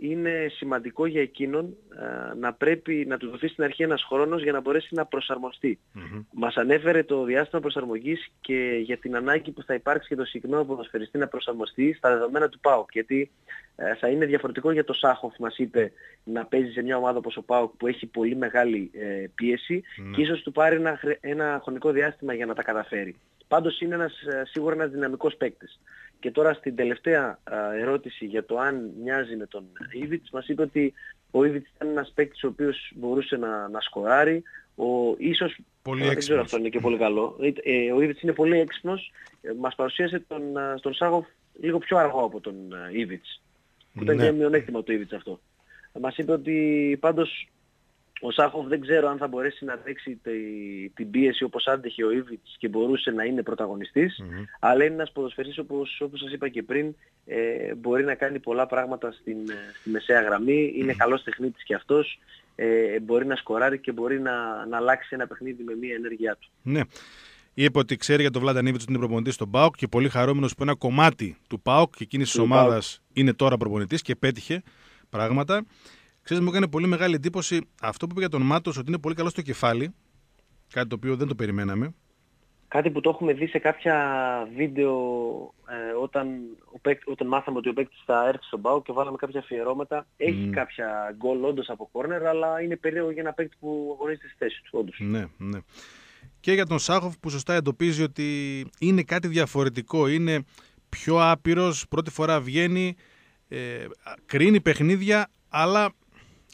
είναι σημαντικό για εκείνον ε, να πρέπει να του δοθεί στην αρχή ένας χρόνος για να μπορέσει να προσαρμοστεί. Μμμ. Μας ανέφερε το διάστημα προσαρμογής και για την ανάγκη που θα υπάρξει για το συγκεκριμένο ποδοσφαιριστή να προσαρμοστεί στα δεδομένα του ΠΑΟΚ. Γιατί ε, θα είναι διαφορετικό για το Σάχοφ, μας είπε, να παίζει σε μια ομάδα όπως ο ΠΑΟΚ που έχει πολύ μεγάλη ε, πίεση Ναι. και ίσως του πάρει ένα, χρε- ένα χρονικό διάστημα για να τα καταφέρει. Πάντως είναι ένας, ε, σίγουρα ένας δυναμικός παίκτης. Και τώρα στην τελευταία α, ερώτηση για το αν μοιάζει με τον Ήβιτς, μας είπε ότι ο Ήβιτς ήταν ένας παίκτης ο οποίος μπορούσε να, να σκοράρει. Ο, ίσως, Πολύ δεν ξέρω έξυπνος. αυτό είναι και πολύ καλό. Ε, ε, ο Ήβιτς είναι πολύ έξυπνος. Ε, μας παρουσίασε τον, α, στον Σάγοφ λίγο πιο αργό από τον α, Ήβιτς. Που ήταν Ναι. και μειονέκτημα του Ήβιτς αυτό. Μας είπε ότι πάντως ο Σάχοφ δεν ξέρω αν θα μπορέσει να αντέξει τη- την πίεση όπως άντεχε ο Ήβιτς και μπορούσε να είναι πρωταγωνιστής. Μμμ. Αλλά είναι ένας ποδοσφαιριστής όπως, όπως σας είπα και πριν ε, μπορεί να κάνει πολλά πράγματα στην, ε, στη μεσαία γραμμή. Είναι καλός τεχνίτης και αυτός. Ε, μπορεί να σκοράρει και μπορεί να, να αλλάξει ένα παιχνίδι με μία ενέργειά του. Ναι. Είπε ότι ξέρει για τον Βλάνταν Ήβιτ ότι είναι προπονητής στον Πάοκ και πολύ χαρούμενος που ένα κομμάτι του Πάοκ και εκείνης της Του ομάδας είναι τώρα προπονητής και πέτυχε πράγματα. Ξέρεις, μου έκανε πολύ μεγάλη εντύπωση αυτό που είπε για τον Μάτος ότι είναι πολύ καλό στο κεφάλι. Κάτι το οποίο δεν το περιμέναμε. Κάτι που το έχουμε δει σε κάποια βίντεο ε, όταν, ο παίκ- όταν μάθαμε ότι ο παίκτης θα έρθει στον ΠΑΟ και βάλαμε κάποια αφιερώματα. Έχει Μμ. κάποια γκολ όντως από κόρνερ, αλλά είναι περίεργο για ένα παίκτη που αγωνίζεται στη θέση του, όντως. Ναι, ναι. Και για τον Σάχοφ που σωστά εντοπίζει ότι είναι κάτι διαφορετικό. Είναι πιο άπειρος, πρώτη φορά βγαίνει, ε, κρίνει παιχνίδια, αλλά,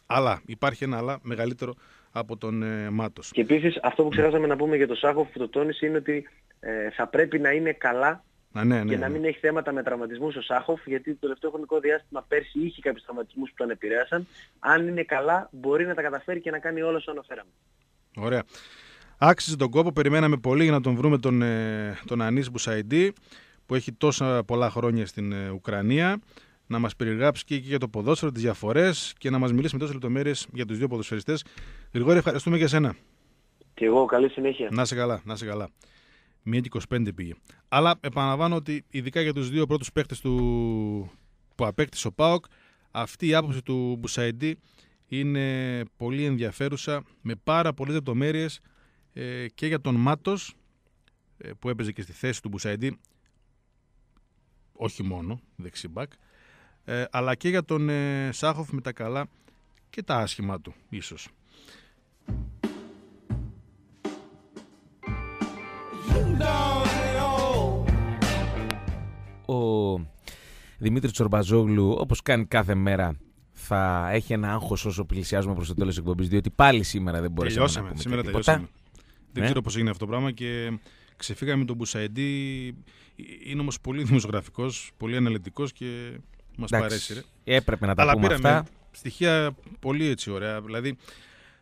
αλλά υπάρχει ένα αλλά μεγαλύτερο από τον ε, Μάτος. Και επίσης αυτό που ξεχάσαμε να πούμε για τον Σάχοφ που το τόνισε είναι ότι ε, θα πρέπει να είναι καλά Α, ναι, ναι, και να ναι. μην έχει θέματα με τραυματισμούς ο Σάχοφ γιατί το τελευταίο χρονικό διάστημα πέρσι είχε κάποιους τραυματισμούς που τον επηρέασαν. Αν είναι καλά μπορεί να τα καταφέρει και να κάνει όλα όσα αναφέραμε. Ωραία. Άξιζε τον κόπο, περιμέναμε πολύ για να τον βρούμε τον, ε, τον Ανίς Μπουσαϊντή που έχει τόσα πολλά χρόνια στην ε, Ουκρανία να μας περιγράψει και, και για το ποδόσφαιρο, τις διαφορές και να μας μιλήσει με τόσες λεπτομέρειες για τους δύο ποδοσφαιριστές. Γρηγόρη, ευχαριστούμε για σένα. Και εγώ καλή συνέχεια. Να είσαι καλά, να είσαι καλά. Μία και 25 πήγε. Αλλά επαναλαμβάνω ότι ειδικά για τους δύο πρώτους παίκτες του... που απέκτησε ο ΠΑΟΚ, αυτή η άποψη του Μπουσαϊντή είναι πολύ ενδιαφέρουσα με πάρα πολλές λεπτομέρειες ε, και για τον Μάτος ε, που έπαιζε και στη θέση του Μπουσαϊντή όχι μόνο δεξιμπάκ ε, αλλά και για τον ε, Σάχοφ με τα καλά και τα άσχημα του ίσως. Ο Δημήτρης Τσορμπαζόγλου, όπως κάνει κάθε μέρα, θα έχει ένα άγχος όσο πλησιάζουμε προς το τέλος της εκπομπής, διότι πάλι σήμερα δεν μπορέσαμε να Τελειώσαμε. πούμε Σήμερα και τίποτα. τελειώσαμε. Δεν Ναι. ξέρω πώς έγινε αυτό το πράγμα και ξεφύγαμε με τον Μπουσαϊντή. Είναι όμως πολύ δημοσιογραφικός, πολύ αναλυτικός και μας Εντάξει, παρέσει. Ρε. Έπρεπε να τα Αλλά πούμε πήραμε αυτά. στοιχεία πολύ έτσι ωραία. Δηλαδή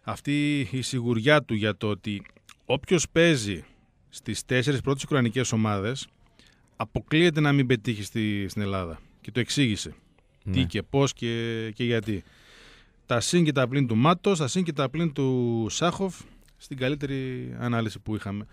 αυτή η σιγουριά του για το ότι όποιος παίζει στις τέσσερις πρώτες ουκρανικές ομάδες αποκλείεται να μην πετύχει στη, στην Ελλάδα. Και το εξήγησε. Τι Ναι. και πώς και, και γιατί. Τα συν και τα πλήν του Μάτος, τα συν και τα πλήν του Σάχοφ στην καλύτερη ανάλυση που είχαμε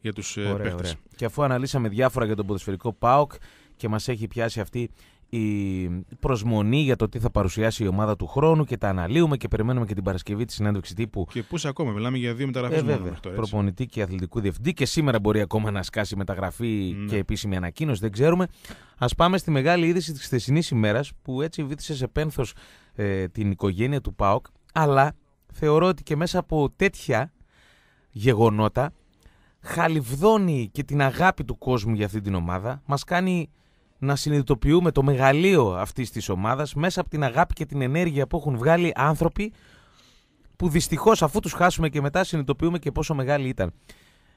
για τους ε, Ωραία, παίχτες. ωραία. Και αφού αναλύσαμε διάφορα για τον ποδοσφαιρικό ΠΑΟΚ και μας έχει πιάσει αυτή η προσμονή για το τι θα παρουσιάσει η ομάδα του χρόνου και τα αναλύουμε και περιμένουμε και την Παρασκευή τη συνέντευξη τύπου. Και πού είσαι ακόμα, μιλάμε για δύο μεταγραφές Ε, μόνο βέβαια. μέχρι τώρα, έτσι. Προπονητή και αθλητικού διευθυντή και σήμερα μπορεί ακόμα να σκάσει μεταγραφή Ναι. και επίσημη ανακοίνωση, δεν ξέρουμε. Α πάμε στη μεγάλη είδηση της χθεσινής ημέρας που έτσι βήθησε σε πένθος ε, την οικογένεια του ΠΑΟΚ. Αλλά θεωρώ ότι και μέσα από τέτοια γεγονότα χαλιβδώνει και την αγάπη του κόσμου για αυτή την ομάδα. Μας κάνει να συνειδητοποιούμε το μεγαλείο αυτής της ομάδας μέσα από την αγάπη και την ενέργεια που έχουν βγάλει άνθρωποι που δυστυχώς αφού τους χάσουμε και μετά συνειδητοποιούμε και πόσο μεγάλοι ήταν.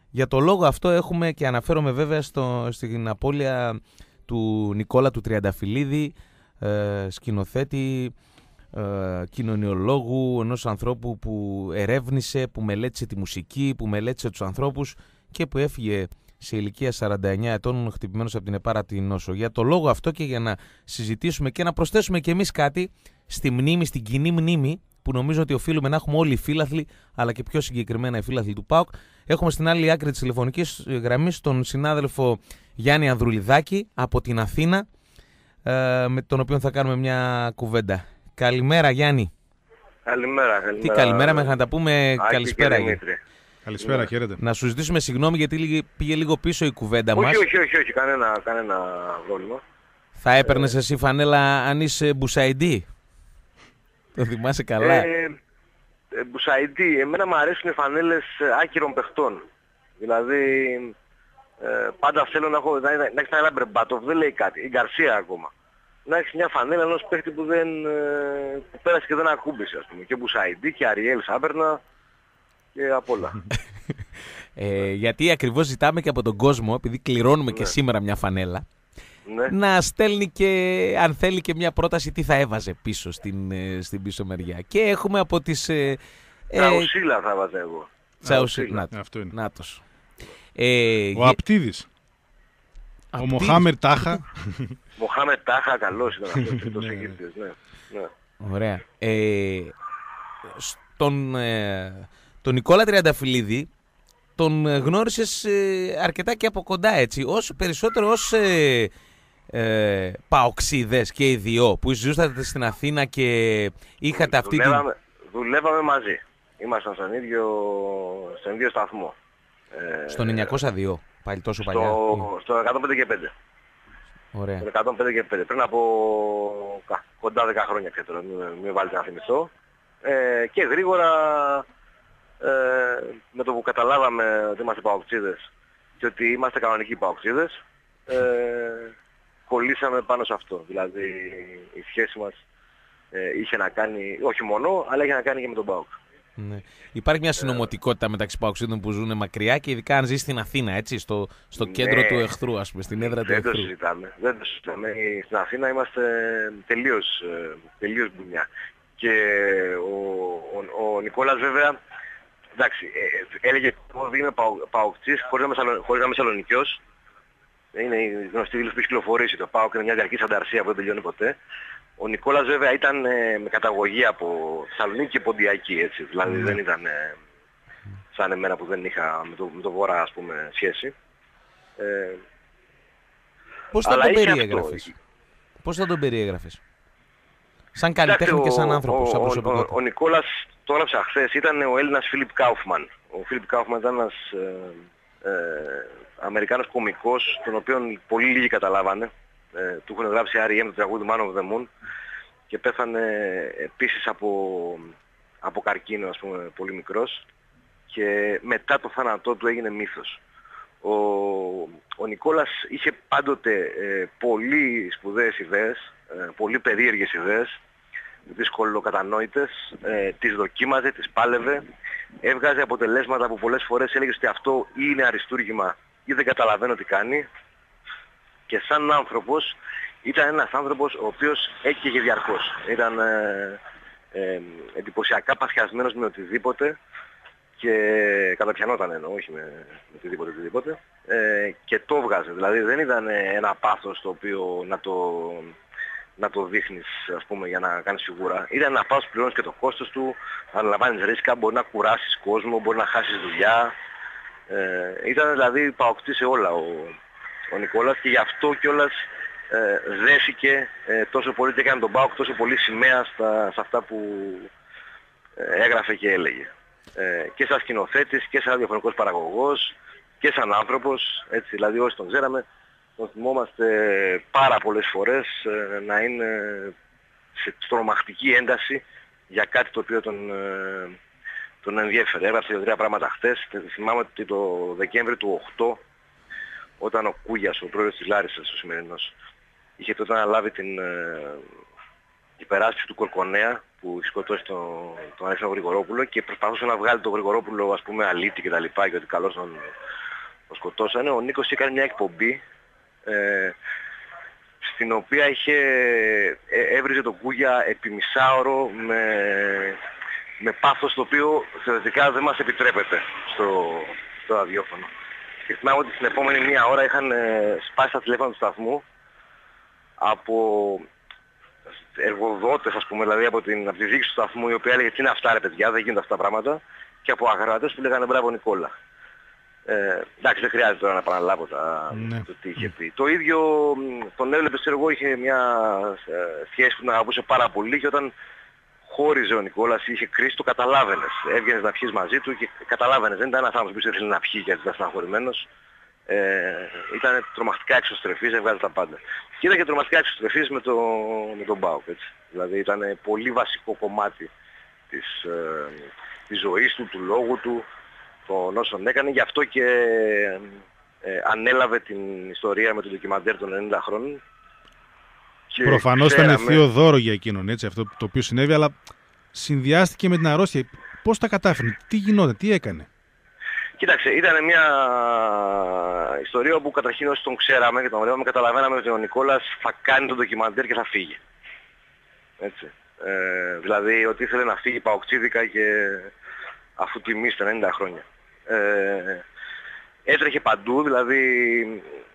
Για το λόγο αυτό έχουμε και αναφέρομαι βέβαια στο, στην απώλεια του Νικόλα του Τριανταφυλλίδη, ε, σκηνοθέτη, ε, κοινωνιολόγου, ενός ανθρώπου που ερεύνησε, που μελέτησε τη μουσική, που μελέτησε τους ανθρώπους και που έφυγε σε ηλικία 49 ετών χτυπημένος από την επάρα την νόσο. Για το λόγο αυτό και για να συζητήσουμε και να προσθέσουμε και εμείς κάτι στη μνήμη, στην κοινή μνήμη που νομίζω ότι οφείλουμε να έχουμε όλοι οι φίλαθλοι, αλλά και πιο συγκεκριμένα οι φίλαθλοι του ΠΑΟΚ. Έχουμε στην άλλη άκρη της τηλεφωνικής γραμμής τον συνάδελφο Γιάννη Ανδρουλιδάκη από την Αθήνα, ε, με τον οποίο θα κάνουμε μια κουβέντα. Καλημέρα Γιάννη. Καλημέρα, καλημέρα. Τι καλημέρα, μέχρι να τα πούμε Άκη καλησπέρα. και Γιάννη. Δημήτρη. Καλησπέρα, Ναι. χαίρετε. Να σου ζητήσουμε συγγνώμη γιατί λίγη- πήγε λίγο πίσω η κουβέντα μας. Όχι, όχι, όχι, όχι, κανένα, κανένα πρόβλημα. Θα έπαιρνες εσύ φανέλα αν είσαι μπουσαϊντή; Το θυμάσαι καλά; Ε, ε, Μπουσαϊντή, εμένα μου αρέσουν οι φανέλες ε, άκυρων παιχτών. Δηλαδή, ε, πάντα θέλω να, έχω, να, να έχεις ένα Μπρεμπάτοφ, δεν λέει κάτι, η Γκαρσία ακόμα. Να έχεις μια φανέλα ενός παίχτη που δεν ε, που πέρασε και δεν ακούμπησε, ας πούμε. Και Μπουσαϊντή και Αριέλ Σάπερνα και απ' όλα. Ε, γιατί ακριβώς ζητάμε και από τον κόσμο, επειδή κληρώνουμε και Ναι. σήμερα μια φανέλα, ναι. να στέλνει και αν θέλει και μια πρόταση τι θα έβαζε πίσω στην, ε, στην πίσω μεριά. Και έχουμε από τις... Ε, ε, Τσαουσίλα θα βάζα εγώ. Τσαουσί- Τσαουσίλα. να- Αυτό είναι. Νάτος. Ε, Ο Απτίδης. Ο Απτίδης. Μοχάμερ Τάχα. Μοχάμετ Τάχα καλός ήταν αυτός, τρίτος Ναι. Αιγύπτιος, ναι. ναι. Ωραία. Ε, στον ε, τον Νικόλα Τριανταφυλλίδη τον ε, γνώρισες ε, αρκετά και από κοντά έτσι. Ως, περισσότερο ως ε, ε, παοξίδες και οι δυο που ζούσατε στην Αθήνα και είχατε αυτή την... δουλεύαμε, δουλεύαμε μαζί. Ήμασταν στον ίδιο, στον ίδιο σταθμό. Ε, Στον 902, πάλι τόσο παλιά. στο, στο 105 και 5. Ωραία. Στο 105 και 5. Πριν από κα- κοντά 10 χρόνια πια τώρα, μην, μην βάλετε να θυμηθώ. Ε, και γρήγορα ε, με το που καταλάβαμε ότι είμαστε παοξίδες και ότι είμαστε κανονικοί παοξίδες ε, κολλήσαμε πάνω σε αυτό. Δηλαδή η σχέση μας ε, είχε να κάνει, όχι μόνο, αλλά είχε να κάνει και με τον ΠΑΟΚ. Ναι. Υπάρχει μια συνωμοτικότητα μεταξύ παοξίδων που ζουν μακριά και ειδικά αν ζεις στην Αθήνα, έτσι, στο, στο Ναι. κέντρο του εχθρού, ας πούμε, στην έδρα του Δεν το εχθρού. συζητάμε. Δεν το συζητάμε. Ε, Στην Αθήνα είμαστε τελείως, ε, τελείως μπουνιά. Και ο, ο, ο Νικόλας βέβαια, εντάξει, ε, έλεγε ότι είμαι παο- παοκτής χωρίς να είμαι Σαλο- χωρίς να είμαι Σαλονικιός. Είναι η γνωστή δήλωση που έχει κυκλοφορήσει. Το ΠΑΟΚ είναι μια διαρκής ανταρσία που δεν τελειώνει ποτέ. Ο Νικόλας βέβαια ήταν ε, με καταγωγή από Θεσσαλονίκη και Ποντιακή έτσι. Δηλαδή δεν ήταν ε, σαν εμένα που δεν είχα με το, με το Βόρα ας πούμε σχέση. Ε, Πώς θα αλλά τον είχε περιέγραφες; αυτό. Πώς θα τον περιέγραφες; Σαν Κοιτάξτε, καλλιτέχνη και σαν ο- άνθρωπος, ο, σαν ο, ο, προσωπικότητα. ο Νικόλας, το έγραψα χθες, ήταν ο Έλληνας Φίλιπ Κάουφμαν. Ο Φίλιπ Κάουφμαν ήταν ένας ε, ε, Αμερικάνος κομικός, τον οποίον πολύ λίγοι καταλάβανε. Ε, του έχουν γράψει R.E.M. το τραγούδι Man of the Moon και πέθανε επίσης από, από καρκίνο, ας πούμε, πολύ μικρός και μετά το θάνατό του έγινε μύθος. Ο, ο Νικόλας είχε πάντοτε ε, πολύ σπουδαίες ιδέες, ε, πολύ περίεργες ιδέες, δυσκολοκατανόητες, ε, τις δοκίμαζε, τις πάλευε, έβγαζε αποτελέσματα που πολλές φορές έλεγε ότι αυτό ή είναι αριστούργημα ή δεν καταλαβαίνω τι κάνει και σαν άνθρωπος ήταν ένας άνθρωπος ο οποίος έκαιγε διαρκώς. Ήταν ε, ε, εντυπωσιακά παθιασμένος με οτιδήποτε και καταπιανόταν εννοώ, όχι με, με οτιδήποτε, οτιδήποτε ε, και το έβγαζε. Δηλαδή δεν ήταν ε, ένα πάθος το οποίο να το, να το δείχνεις ας πούμε για να κάνεις φιγούρα. Ήταν ένα πάθος που πληρώνεις και το κόστος του, αναλαμβάνεις ρίσκα, μπορεί να κουράσεις κόσμο, μπορεί να χάσεις δουλειά. Ε, ήταν δηλαδή παοκτή σε όλα ο, ο Νικόλας και γι' αυτό κιόλας ε, δέθηκε ε, τόσο πολύ και έκανε τον ΠΑΟΚ τόσο πολύ σημαία στα, σε αυτά που ε, έγραφε και έλεγε. Ε, και σαν σκηνοθέτης και σαν ραδιοφωνικός παραγωγός και σαν άνθρωπος, έτσι δηλαδή όσοι τον ξέραμε, τον θυμόμαστε πάρα πολλές φορές ε, να είναι σε τρομακτική ένταση για κάτι το οποίο τον, ε, τον ενδιέφερε. Έγραψε δύο-τρία πράγματα χθες. και Θυμάμαι ότι το Δεκέμβρη του 8, όταν ο Κούγιας, ο πρόεδρος της Λάρισας, ο σημερινός, είχε τότε αναλάβει την, ε, υπεράσπιση του Κορκονέα που έχει σκοτώσει τον, τον Αλέξανδρο Γρηγορόπουλο και προσπαθούσε να βγάλει τον Γρηγορόπουλο ας πούμε αλήτη και τα λοιπά και ότι καλώς τον, τον σκοτώσανε. Ο Νίκος έκανε μια εκπομπή ε, στην οποία είχε, ε, έβριζε τον Κούγια επί μισάωρο με, με πάθος το οποίο θεωρητικά δεν μας επιτρέπεται στο, στο ραδιόφωνο. Και θυμάμαι ότι στην επόμενη μία ώρα είχαν ε, σπάσει τα τηλέφωνα του σταθμού από εργοδότες ας πούμε, δηλαδή από, την, από τη διοίκηση του σταθμού η οποία έλεγε τι είναι αυτά ρε παιδιά, δεν γίνονται αυτά τα πράγματα και από αγράτες που λέγανε μπράβο Νικόλα. Ε, εντάξει δεν χρειάζεται τώρα να επαναλάβω τα, Ναι. το τι είχε πει. Το ίδιο μ, τον έβλεπες ξέρω εγώ είχε μια ε, σχέση που τον αγαπούσε πάρα πολύ και όταν χώριζε ο Νικόλας, είχε κρίση, το καταλάβαινες. Έβγαινες να πιείς μαζί του και καταλάβαινες. Δεν ήταν ένας άνθρωπος που ήθελε να πιει γιατί ήταν στεναχωρημένος. Ε, ήταν τρομακτικά εξωστρεφής, έβγαζε τα πάντα. Και ήταν και τρομακτικά εξωστρεφής με, το, με τον Μπάουκ, έτσι. Δηλαδή ήταν πολύ βασικό κομμάτι της, ε, της ζωής του, του λόγου του, των όσων έκανε. Γι' αυτό και ε, ανέλαβε την ιστορία με το ντοκιμαντέρ των 90 χρόνων. Και Προφανώς ήταν ξέραμε- θείο δώρο για εκείνον, έτσι, αυτό το οποίο συνέβη, αλλά συνδυάστηκε με την αρρώστια. Πώς τα κατάφερε, τι γινόταν, τι έκανε; Κοίταξε, ήταν μια ιστορία όπου καταρχήν όσοι τον ξέραμε και τον βλέπαμε καταλαβαίναμε ότι ο Νικόλας θα κάνει το ντοκιμαντέρ και θα φύγει. Έτσι. Ε, δηλαδή ότι ήθελε να φύγει παοξίδικα και αφού τιμήσει τα 90 χρόνια. Ε, έτρεχε παντού, δηλαδή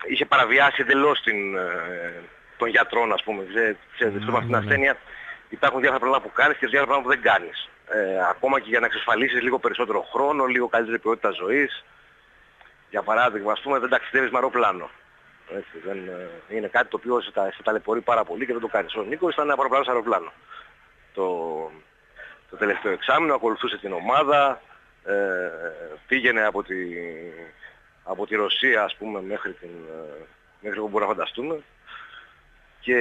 είχε παραβιάσει εντελώς την, ε, των γιατρών ας πούμε. Ξέρετε, ξέρετε, Ναι, με αυτήν την ναι, ναι. ασθένεια υπάρχουν διάφορα πράγματα που κάνεις και διάφορα πράγματα που δεν κάνεις. Ε, ακόμα και για να εξασφαλίσεις λίγο περισσότερο χρόνο, λίγο καλύτερη ποιότητα ζωής. Για παράδειγμα, ας πούμε, δεν ταξιδεύεις με αεροπλάνο. Έτσι, δεν, ε, είναι κάτι το οποίο σε, τα, σε ταλαιπωρεί πάρα πολύ και δεν το κάνεις. Ο Νίκος ήταν από αεροπλάνος σε αεροπλάνο. Το, το τελευταίο εξάμεινο ακολουθούσε την ομάδα, ε, πήγαινε από τη, από τη Ρωσία ας πούμε μέχρι, την, ε, μέχρι όπου μπορούμε να φανταστούμε και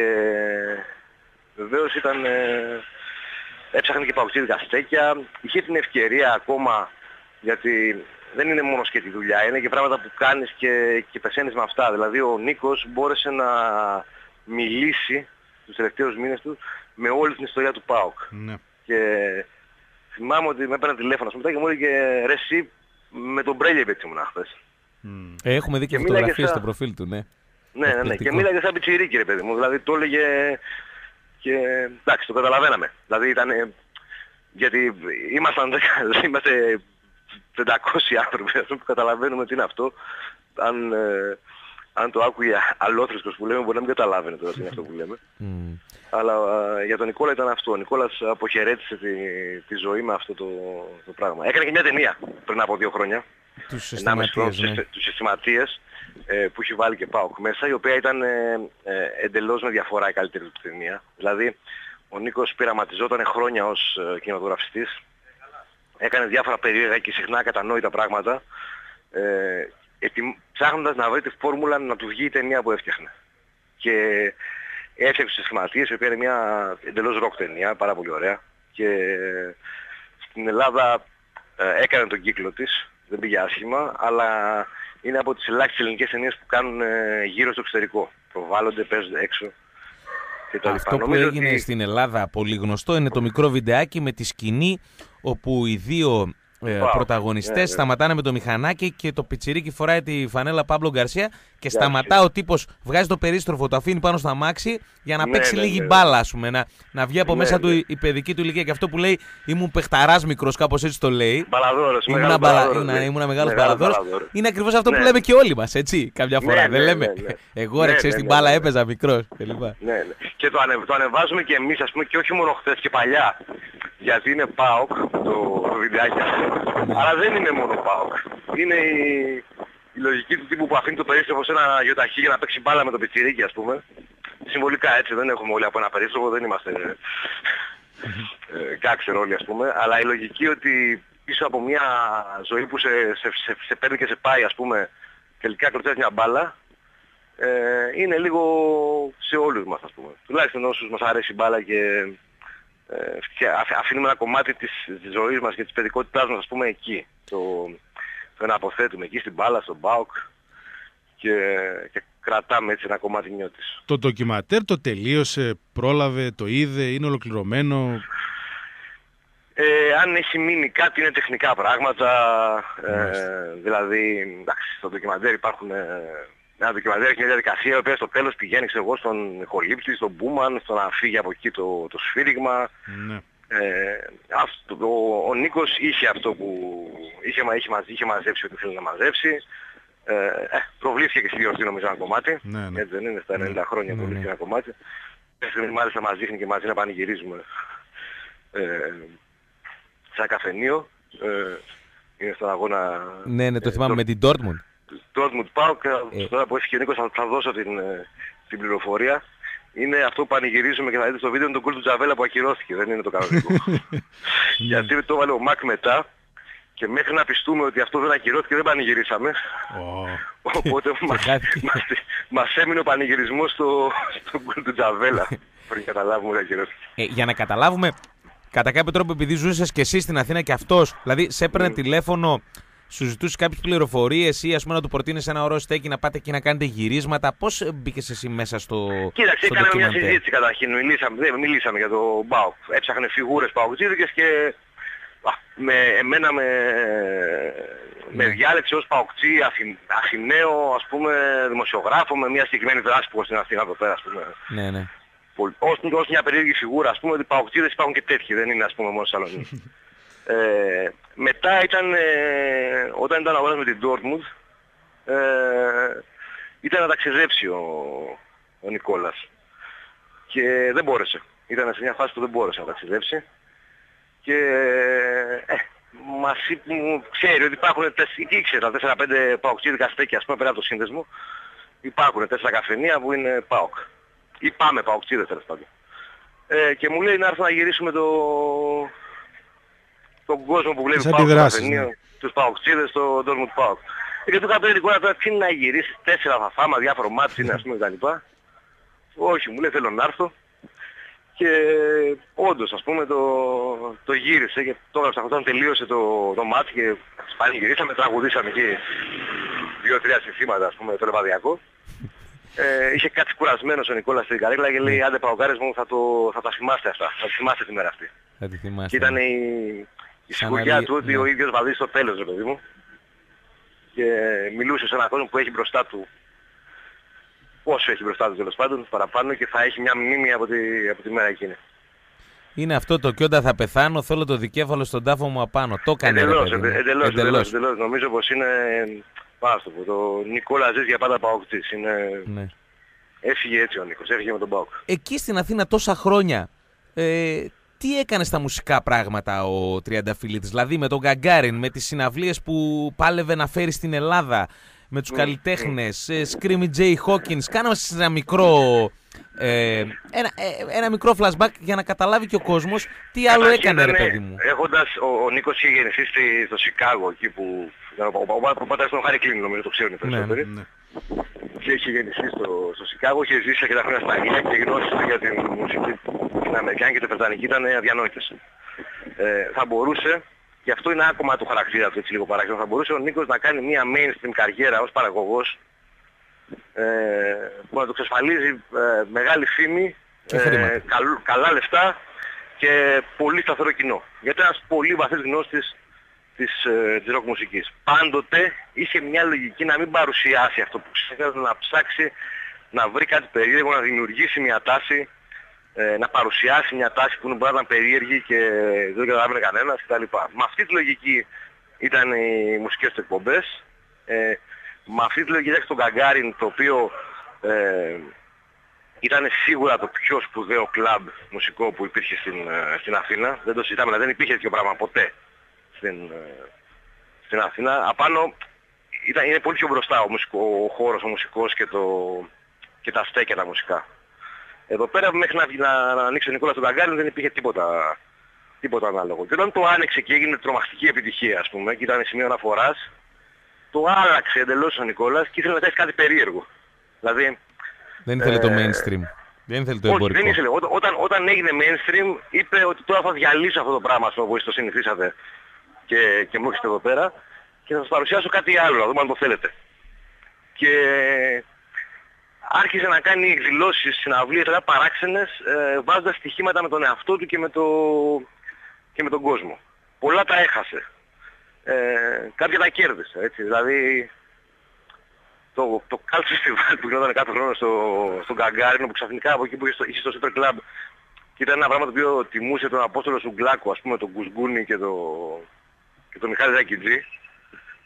βεβαίως ήταν, ε, έψαχνε και παγκοσμίδικα στέκια, είχε την ευκαιρία ακόμα γιατί δεν είναι μόνο και τη δουλειά, είναι και πράγματα που κάνεις και, και πεθαίνεις με αυτά. Δηλαδή ο Νίκος μπόρεσε να μιλήσει τους τελευταίους μήνες του με όλη την ιστορία του ΠΑΟΚ. Ναι. Και θυμάμαι ότι με έπαιρνε τηλέφωνο μετά και μου έλεγε ρε εσύ με τον Μπρέλιεβιτς ήμουν χθες. Μμ. Ε, έχουμε δει και Και μίλαγε φωτογραφίες στα- στο προφίλ του, ναι. Ναι, ναι, ναι. Και Εκπληκτικό. μίλαγε σαν πιτσιρίκι ρε παιδί μου. Δηλαδή το έλεγε και εντάξει το καταλαβαίναμε. Δηλαδή ήταν γιατί ήμασταν δεκα- είμαστε 500 άνθρωποι ας πούμε, που καταλαβαίνουμε τι είναι αυτό. Αν, ε, αν το άκουγε αλόθρησκος που λέμε μπορεί να μην καταλάβαινε τώρα τι είναι αυτό που λέμε. Μμ. Αλλά ε, για τον Νικόλα ήταν αυτό. Ο Νικόλας αποχαιρέτησε τη, τη ζωή με αυτό το, το πράγμα. Έκανε και μια ταινία πριν από δύο χρόνια. Τους 1,5 χρόνο συστηματίες, ναι. τους συστηματίες ε, που έχει βάλει και ΠΑΟΚ μέσα, η οποία ήταν ε, ε, εντελώς με διαφορά η καλύτερη του ταινία. Δηλαδή, ο Νίκος πειραματιζόταν χρόνια ως ε, κινηματογραφιστής, έκανε διάφορα περίεργα και συχνά κατανόητα πράγματα, ε, ετοι- ψάχνοντας να βρει τη φόρμουλα να του βγει η ταινία που έφτιαχνε. Και έφτιαξε τους συστηματίες, η οποία είναι μια εντελώς ροκ ταινία, πάρα πολύ ωραία. Και στην Ελλάδα ε, έκανε τον κύκλο της, δεν πήγε άσχημα, αλλά είναι από τις ελάχιστες ελληνικές ταινίες που κάνουν ε, γύρω στο εξωτερικό. Προβάλλονται, παίζονται έξω. Και τα Αυτό λοιπά. που Νομίζω έγινε ότι- στην Ελλάδα πολύ γνωστό είναι το μικρό βιντεάκι με τη σκηνή όπου οι δύο ε, Wow. πρωταγωνιστές Ναι, ναι. σταματάνε με το μηχανάκι και το πιτσιρίκι φοράει τη φανέλα Παύλο Γκαρσία και Γκαρσία. σταματά ο τύπος, βγάζει το περίστροφο, το αφήνει πάνω στο αμάξι για να Ναι, παίξει ναι, λίγη ναι. μπάλα, ας πούμε, να, να βγει από Ναι, μέσα ναι. του η, η παιδική του ηλικία. Και αυτό που λέει ήμουν παιχταράς μικρός, κάπως έτσι το λέει. Μπαλαδόρος, Ήμουνα, μεγάλος μπαλα... μπαλαδόρος, ήμουνα, λέει. ήμουνα μεγάλος Μεγάλος μπαλαδόρος. μπαλαδόρος. Είναι ακριβώς αυτό που Ναι. λέμε και όλοι μας, έτσι, κάποια Ναι, φορά. ναι, Δεν λέμε, ναι, ναι. εγώ ρε, Ναι, ξέρεις ναι, την ναι, μπάλα ναι. έπαιζα μικρός κλπ. Ναι, ναι. Και το, ανε, το ανεβάζουμε και εμείς ας πούμε και όχι μόνο χθες και παλιά. Γιατί είναι ΠΑΟΚ το, το βιντεάκι αυτό. Αλλά δεν είναι μόνο ΠΑΟΚ. Είναι η, η λογική του τύπου που αφήνει το περίστροφο σε ένα γιοταχή για να παίξει μπάλα με το πιτσιρίκι ας πούμε. Συμβολικά έτσι δεν έχουμε όλοι από ένα περίστροφο, δεν είμαστε ε, κάξερ όλοι ας πούμε. Αλλά η λογική ότι πίσω από μια ζωή που σε, σε, σε, σε παίρνει και σε πάει ας πούμε τελικά κροτιάζει μια μπάλα ε, είναι λίγο σε όλους μας ας πούμε. Τουλάχιστον όσους μας αρέσει η μπάλα και, ε, και αφ- αφήνουμε ένα κομμάτι της, της ζωής μας και της παιδικότητάς μας ας πούμε εκεί. Το, το να αποθέτουμε εκεί στην μπάλα, στον ΠΑΟΚ και, και κρατάμε έτσι ένα κομμάτι νιώτης. Το ντοκιματέρ το τελείωσε, πρόλαβε, το είδε, είναι ολοκληρωμένο; Ε, αν έχει μείνει κάτι είναι τεχνικά πράγματα, ε, Μάλιστα. δηλαδή εντάξει, στο ντοκιμαντέρ υπάρχουν ε, ένα ντοκιμαντέρ έχει μια διαδικασία η οποία στο τέλος πηγαίνει ξέρω εγώ, στον χολύπτη, στον Μπούμαν, στο να φύγει από εκεί το, το σφύριγμα. Ναι. Ε, αυτό, ο, ο Νίκος είχε αυτό που είχε, μα- είχε, μαζ- είχε μαζέψει ό,τι θέλει να μαζέψει. Ε, ε, προβλήθηκε και στη γιορτή νομίζω ένα κομμάτι. Ναι, ναι. Έτσι δεν είναι, στα 90 χρόνια Ναι, προβλήθηκε ναι. ένα κομμάτι. Μέχρι στιγμή μάλιστα μας δείχνει και μαζί να πανηγυρίζουμε ε, σε ένα καφενείο. Ε, είναι στον αγώνα Ναι, ναι, το ε, θυμάμαι με την Dortmund. Dortmund Pauk, Ε. τώρα που έχει και ο Νίκος θα, θα δώσω την, ε, την πληροφορία. Είναι αυτό που πανηγυρίζουμε και θα δείτε στο βίντεο είναι το γκολ του Τζαβέλα που ακυρώθηκε, δεν είναι το κανονικό. Γιατί το έβαλε ο Μακ μετά και μέχρι να πιστούμε ότι αυτό δεν ακυρώθηκε δεν πανηγυρίσαμε. Ω, Οπότε μας, χάθηκε. μας, μας έμεινε ο πανηγυρισμός στο, στο γκολ του Τζαβέλα πριν καταλάβουμε ότι ακυρώθηκε. Ε, για να καταλάβουμε, κατά κάποιο τρόπο, επειδή ζούσες και εσύ στην Αθήνα και αυτός, δηλαδή σε έπαιρνε τηλέφωνο, σου ζητούσε κάποιες πληροφορίες ή ας πούμε να του προτείνεις ένα ωραίο στέκι να πάτε εκεί να κάνετε γυρίσματα. Πώς μπήκες εσύ μέσα στο. Κοίταξε, στο κάναμε μια ντοκιμαντέρ; συζήτηση καταρχήν. Μιλήσαμε, δεν, μιλήσαμε για το Μπάουκ. Έψαχνε φιγούρες Παουκτζίδικες και α, με, εμένα με, με Ναι. διάλεξε ως Παουκτζή Αθη, Αθηναίο, ας πούμε, δημοσιογράφο με μια συγκεκριμένη δράση που έχω στην Αθήνα εδώ πέρα, ας πούμε. Ναι, ναι. Πολ- Ως, ως μια περίεργη φιγούρα, ας πούμε, ότι Παουκτζίδες υπάρχουν και τέτοιοι, δεν είναι, ας πούμε, μόνο στη Σαλονίκη. ε, μετά ήταν, ε, όταν ήταν αγώνας με την Dortmund, ε, ήταν να ταξιδέψει ο, ο Νικόλας. Και δεν μπόρεσε. Ήταν σε μια φάση που δεν μπόρεσε να ταξιδέψει. Και ε, μας είπε, μου ξέρει ότι υπάρχουν, τεσ- ήξερα, 4-5 παοξίδικα στέκια, ας πούμε, πέρα από το σύνδεσμο. Υπάρχουν τέσσερα καφενεία που είναι ΠΑΟΚ. Ή πάμε παοξίδες τέλος πάντων. Ε, και μου λέει να έρθω να γυρίσουμε το... τον κόσμο που βλέπει Τις ΠΑΟΚ στο αντιδράσεις, καφενείο, ναι. τους παοξίδες στο Dortmund ΠΑΟΚ. Ε, Και του είχα πει Νικόλα τώρα τι είναι να γυρίσεις, τέσσερα θα φάμε, διάφορο μάτι είναι ας πούμε κτλ. Όχι, μου λέει θέλω να έρθω. Και όντως ας πούμε το, το γύρισε και το έγραψα όταν τελείωσε το, το μάτι και πάλι γυρίσαμε, τραγουδήσαμε εκεί δύο-τρία συνθήματα ας πούμε το λεβαδιακό. Ε, είχε κάτι κουρασμένος ο Νικόλας στην καρέκλα και λέει άντε παοκάρες μου θα, το, θα τα θυμάστε αυτά, θα τα θυμάστε τη μέρα αυτή. Θα τη θυμάστε. Και ήταν η, η Σαν σιγουριά να λύ- του ότι ναι. ο ίδιος βαδίζει στο τέλος ρε παιδί μου. Και μιλούσε σε έναν κόσμο που έχει μπροστά του όσο έχει μπροστά του τέλος πάντων παραπάνω και θα έχει μια μνήμη από τη, από τη μέρα εκείνη. Είναι αυτό το κι όταν θα πεθάνω, θέλω το δικέφαλο στον τάφο μου απάνω. Το έκανε ρε Εντελώς, παιδί μου. εντε- εντελώς, εντελώς, εντελώς. Νομίζω πως είναι, πάνω στο πω, το Νικόλα ζεις για πάντα παοκτής. Είναι, Ναι. έφυγε έτσι ο Νίκος, έφυγε με τον Πάοκ. Εκεί στην Αθήνα τόσα χρόνια, ε, τι έκανε στα μουσικά πράγματα ο Τριανταφυλλίτης, δηλαδή με τον Γκαγκάριν, με τις συναυλίες που πάλευε να φέρει στην Ελλάδα, με τους καλλιτέχνες, ε, Screamy J. Hawkins, κάναμε σας ένα μικρό, ε, ένα, ε, ένα μικρό flashback για να καταλάβει και ο κόσμος τι άλλο Καταρχήν έκανε ρε ήταν, παιδί μου. Έχοντας, ο, ο Νίκος είχε γεννηθεί στη, στο Σικάγο, εκεί που ο, ο, ο, ο πατέρας του Χάρη Κλίν, νομίζω το ξέρουν οι Ναι, περισσότεροι. ναι. Και είχε γεννηθεί στο, στο Σικάγο, είχε ζήσει αρκετά χρόνια στα Αγγλία και οι γνώσεις του για την μουσική την Αμερικάνικη και την Βρετανική ήταν αδιανόητες. Ε, θα μπορούσε, και αυτό είναι άκομα του χαρακτήρα του έτσι λίγο παράξενο, θα μπορούσε ο Νίκος να κάνει μια mainstream καριέρα ως παραγωγός ε, που να του εξασφαλίζει ε, μεγάλη φήμη, Και χρήματα. καλ- καλά λεφτά και πολύ σταθερό κοινό. Γιατί ένας πολύ βαθύς γνώστης της, ε, της ροκ μουσικής. Πάντοτε είχε μια λογική να μην παρουσιάσει αυτό που ξέρει, να ψάξει να βρει κάτι περίεργο, να δημιουργήσει μια τάση, ε, να παρουσιάσει μια τάση που μπορεί να ήταν περίεργη και δεν το καταλάβαινε κανένας κτλ. Με αυτή τη λογική ήταν οι μουσικές του εκπομπές. Ε, με αυτή τη λογική ήταν τον Γκαγκάριν το οποίο ε, ήταν σίγουρα το πιο σπουδαίο κλαμπ μουσικό που υπήρχε στην, ε, στην Αθήνα. Δεν το συζητάμε, δηλαδή δεν υπήρχε τέτοιο πράγμα ποτέ στην, ε, στην Αθήνα. Απάνω ήταν, είναι πολύ πιο μπροστά ο, μουσικό, ο χώρος, ο μουσικός και, το, και τα στέκια τα μουσικά. Εδώ πέρα μέχρι να, να, να ανοίξει ο Νικόλας τον Καγκάριν δεν υπήρχε τίποτα, τίποτα ανάλογο. Και όταν το άνοιξε και έγινε τρομακτική επιτυχία ας πούμε και ήταν σημείο αναφοράς, το άλλαξε εντελώς ο Νικόλας και ήθελε να κάνει κάτι περίεργο. Δηλαδή, Δεν ήθελε το ε, mainstream. Δεν ήθελε το όχι, εμπορικό. δεν ήθελε. Ό, όταν, όταν έγινε mainstream είπε ότι τώρα θα διαλύσω αυτό το πράγμα ας πούμε, που εσείς το συνηθίσατε και, και μου έχετε εδώ πέρα και θα σας παρουσιάσω κάτι άλλο, να δούμε αν το θέλετε. Και άρχισε να κάνει εκδηλώσεις, συναυλίες, αλλά παράξενες, ε, βάζοντας στοιχήματα με τον εαυτό του και με, το, και με τον κόσμο. Πολλά τα έχασε. Ε, κάποια τα κέρδισε, έτσι. Δηλαδή, το, το Cult Festival που γινόταν κάθε χρόνο στο, στον Καγκάρινο, που ξαφνικά από εκεί που είχε στο, είχε στο Super Club και ήταν ένα πράγμα το οποίο τιμούσε τον Απόστολο Σουγκλάκου, ας πούμε, τον Κουσγκούνι και, το, και τον Μιχάλη Ζακιτζή.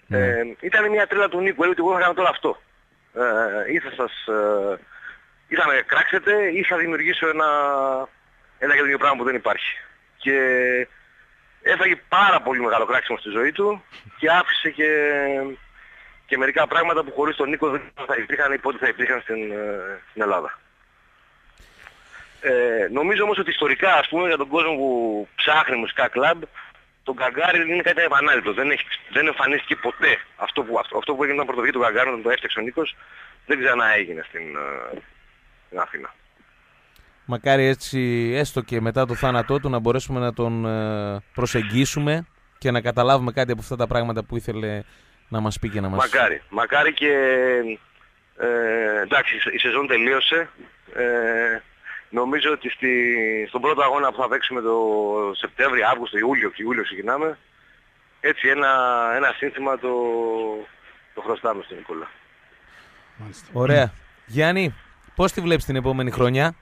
Ε, ήταν μια τρέλα του Νίκου, έλεγε ότι εγώ θα κάνω τώρα αυτό. Ε, ή θα σας... Ε, ή θα με κράξετε ή θα δημιουργήσω ένα, ένα καινούργιο πράγμα που δεν υπάρχει. Και έφαγε πάρα πολύ μεγάλο κράξιμο στη ζωή του και άφησε και, και μερικά πράγματα που χωρίς τον Νίκο δεν θα υπήρχαν ή πότε θα υπήρχαν στην, ε, στην Ελλάδα. Ε, νομίζω όμως ότι ιστορικά, ας πούμε, για τον κόσμο που ψάχνει μουσικά κλαμπ, το Γκαγκάριν είναι κάτι επανάληπτος. Δεν, έχει, δεν εμφανίστηκε ποτέ. Αυτό που, αυτό, αυτό που έγινε όταν πρωτοβγεί του Γκαγκάριν, όταν το έφτιαξε ο Νίκος, δεν ξανά έγινε στην, ε, στην Αθήνα. Μακάρι έτσι, έστω και μετά το θάνατό του, να μπορέσουμε να τον ε, προσεγγίσουμε και να καταλάβουμε κάτι από αυτά τα πράγματα που ήθελε να μας πει και να μας... Μακάρι. Μακάρι και... Ε, εντάξει, η σεζόν τελείωσε. Ε, νομίζω ότι στη, στον πρώτο αγώνα που θα παίξουμε το Σεπτέμβριο, Αύγουστο, Ιούλιο και Ιούλιο ξεκινάμε, έτσι ένα, ένα σύνθημα το, το χρωστάμε στον Νικόλα. Μάλιστα. Ωραία. Γιάννη, πώς τη βλέπεις την επόμενη χρονιά;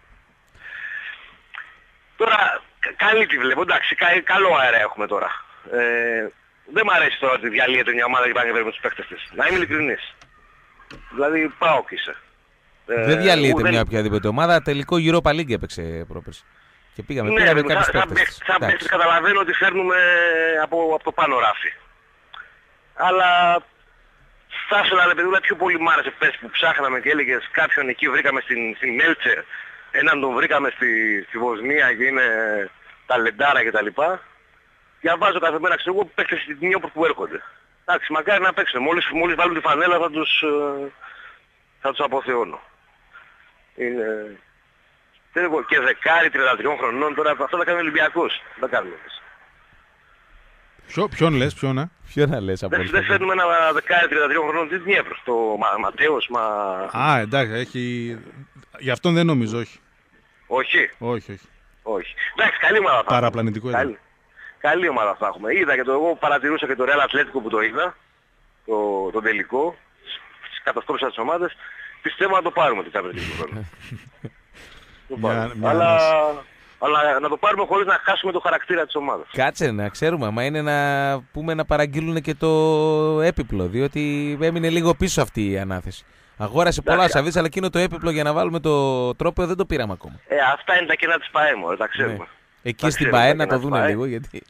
Τώρα, κα- καλή τη βλέπω, εντάξει, κα- καλό αέρα έχουμε τώρα. Ε, δεν μ' αρέσει τώρα ότι διαλύεται μια ομάδα και πάει και με τους παίκτες της. Να είμαι ειλικρινής. Δηλαδή, πάω και είσαι. Ε, δεν διαλύεται δεν- μια οποιαδήποτε ομάδα. Τελικό Europa League έπαιξε πρόπερση. Και πήγαμε, Ναι, πήγαμε σαν- κάποιους σαν παίκτες. παίκτης- της. σαν Εντάξει. παίκτης καταλαβαίνω ότι φέρνουμε από, από το πάνω ράφι. Αλλά θα ήθελα ρε παιδί μου, πιο πολύ μ' άρεσε πες που ψάχναμε και έλεγες κάποιον εκεί βρήκαμε στην, στην Μέλτσε, έναν τον βρήκαμε στη, στη Βοσνία και είναι ταλεντάρα κτλ. Διαβάζω κάθε μέρα ξέρω εγώ παίκτες στην Νιόπορ που έρχονται. Εντάξει, μακάρι να παίξουν. Μόλις, μόλις βάλουν τη φανέλα θα τους, ε, θα τους αποθεώνω. Είναι, δεν εγώ, και δεκάρι 33 χρονών τώρα αυτό θα κάνει ο Ολυμπιακός. Δεν τα κάνουμε εμείς. Ποιο, ποιον λες, ποιον, ε; Ποιο να λες από Δεν, όλους δεν αυτούς. φέρνουμε ένα δεκάρι 33 χρονών της Δνιέπρος. Το Μα, Ματέος, μα... Α, εντάξει, έχει... Γι' αυτόν δεν νομίζω, όχι. Όχι, Όχι, όχι. όχι. Εντάξει, καλή ομάδα θα έχουμε. Παραπλανητικό ήταν. Καλή, καλή ομάδα θα έχουμε. Είδα και το εγώ παρατηρούσα και το Real Atletico που το είδα. Το, το τελικό. Στις καταστροφές της ομάδας. Πιστεύω να το πάρουμε την Champions League του χρόνου. Το Μια- πάρουμε. μια αλλά, ανάσα. αλλά να το πάρουμε χωρίς να χάσουμε το χαρακτήρα της ομάδας. Κάτσε να ξέρουμε, άμα είναι να πούμε να παραγγείλουν και το έπιπλο, διότι έμεινε λίγο πίσω αυτή η ανάθεση. Αγόρασε πολλά Εντάξει. σαβίτσα, αλλά εκείνο το έπιπλο για να βάλουμε το τρόπο δεν το πήραμε ακόμα. Ε, αυτά είναι τα κενά της ΠαΕ, μωρέ, τα ξέρουμε. Ναι. Εκεί Τα στην ξέρουμε, ΠαΕ τα να το κενά της δούνε ΠαΕ. λίγο, γιατί.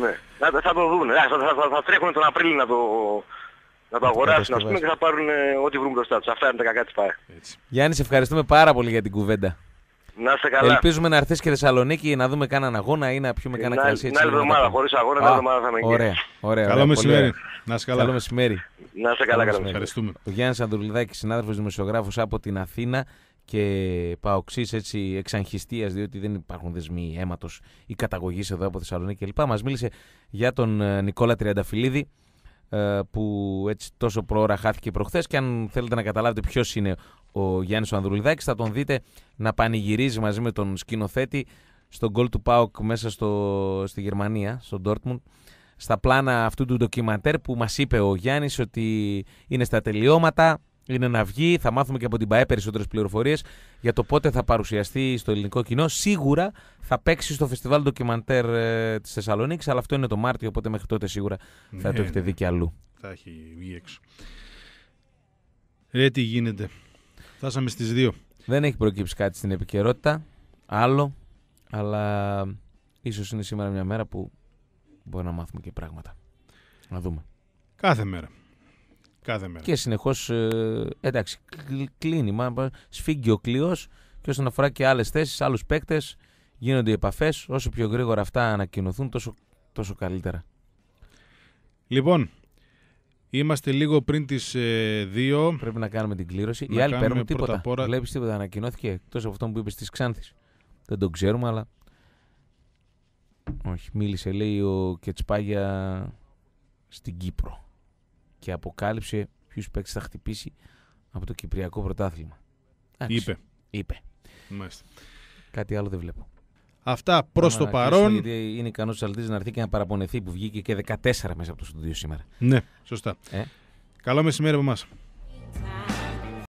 Ναι, θα, θα το δουν. Θα, θα, θα, θα τρέχουν τον Απρίλιο να το, να το αγοράσουν ας πούμε, και θα πάρουν ε, ό,τι βρουν μπροστά τους. Αυτά είναι τα κακά της ΠαΕ. Έτσι. Γιάννη, σε ευχαριστούμε πάρα πολύ για την κουβέντα. Να είστε καλά. Ελπίζουμε να έρθεις και Θεσσαλονίκη να δούμε κανέναν αγώνα ή να πιούμε κανένα Την άλλη- κρασί. την έτσι, άλλη λίγο να τα εβδομάδα, πούμε. χωρίς αγώνα, την Α, άλλη εβδομάδα θα είμαι εκεί. Ωραία, ωραία. Καλό ωραία, μεσημέρι. πολύ Να είσαι ωραία. καλά. Καλό μεσημέρι. Να είστε καλά, Καλό καλά. μεσημέρι. Ευχαριστούμε. Ο Γιάννης Ανδρουλιδάκη, συνάδελφος δημοσιογράφος από την Αθήνα και παοξής έτσι εξαγχιστία, διότι δεν υπάρχουν δεσμοί αίματος ή καταγωγής εδώ από Θεσσαλονίκη κλπ. Μας μίλησε για τον ε, Νικόλα Τριανταφυλλίδη, ε, που έτσι τόσο προώρα χάθηκε προχθές. Και αν θέλετε να καταλάβετε ποιος είναι ο Γιάννης Ανδρουλιδάκης, θα τον δείτε να πανηγυρίζει μαζί με τον σκηνοθέτη στον γκολ του Πάοκ μέσα στο, στη Γερμανία, στο Dortmund στα πλάνα αυτού του ντοκιμαντέρ που μας είπε ο Γιάννης ότι είναι στα τελειώματα, είναι να βγει, θα μάθουμε και από την ΠαΕ περισσότερες πληροφορίες για το πότε θα παρουσιαστεί στο ελληνικό κοινό. Σίγουρα θα παίξει στο φεστιβάλ ντοκιμαντέρ ε, της Θεσσαλονίκης, αλλά αυτό είναι το Μάρτιο, οπότε μέχρι τότε σίγουρα θα Ναι, το έχετε ναι. δει και αλλού. Θα έχει βγει έξω. Ρε, τι γίνεται. Φτάσαμε στις 2. Δεν έχει προκύψει κάτι στην επικαιρότητα, άλλο, αλλά ίσως είναι σήμερα μια μέρα που μπορεί να μάθουμε και πράγματα. Να δούμε. Κάθε μέρα. Κάθε μέρα. Και συνεχώς. εντάξει, κλ- κλείνει. Μα, σφίγγει ο κλειός και όσον αφορά και άλλες θέσεις, άλλους παίκτες, γίνονται οι επαφές. Όσο πιο γρήγορα αυτά ανακοινωθούν, τόσο, τόσο καλύτερα. Λοιπόν, είμαστε λίγο πριν τις 2. Πρέπει να κάνουμε την κλήρωση. Να Οι άλλοι κάνουμε παίρνουν πρώτα τίποτα. απ' όλα- Βλέπεις τίποτα, ανακοινώθηκε εκτός από αυτό που είπες της Ξάνθης. Δεν τον ξέρουμε, αλλά. Όχι, μίλησε λέει ο Κετσπάγια στην Κύπρο και αποκάλυψε ποιους παίκτες θα χτυπήσει από το Κυπριακό Πρωτάθλημα. Εντάξει. Είπε. Είπε. Μάλιστα. Κάτι άλλο δεν βλέπω. Αυτά προς Πάμε το να παρόν. κλείσουμε, Γιατί είναι ικανός ο να έρθει και να παραπονεθεί που βγήκε και 14 μέσα από το στούντιο σήμερα. Ναι, σωστά. Ε. Καλό μεσημέρι από εμάς.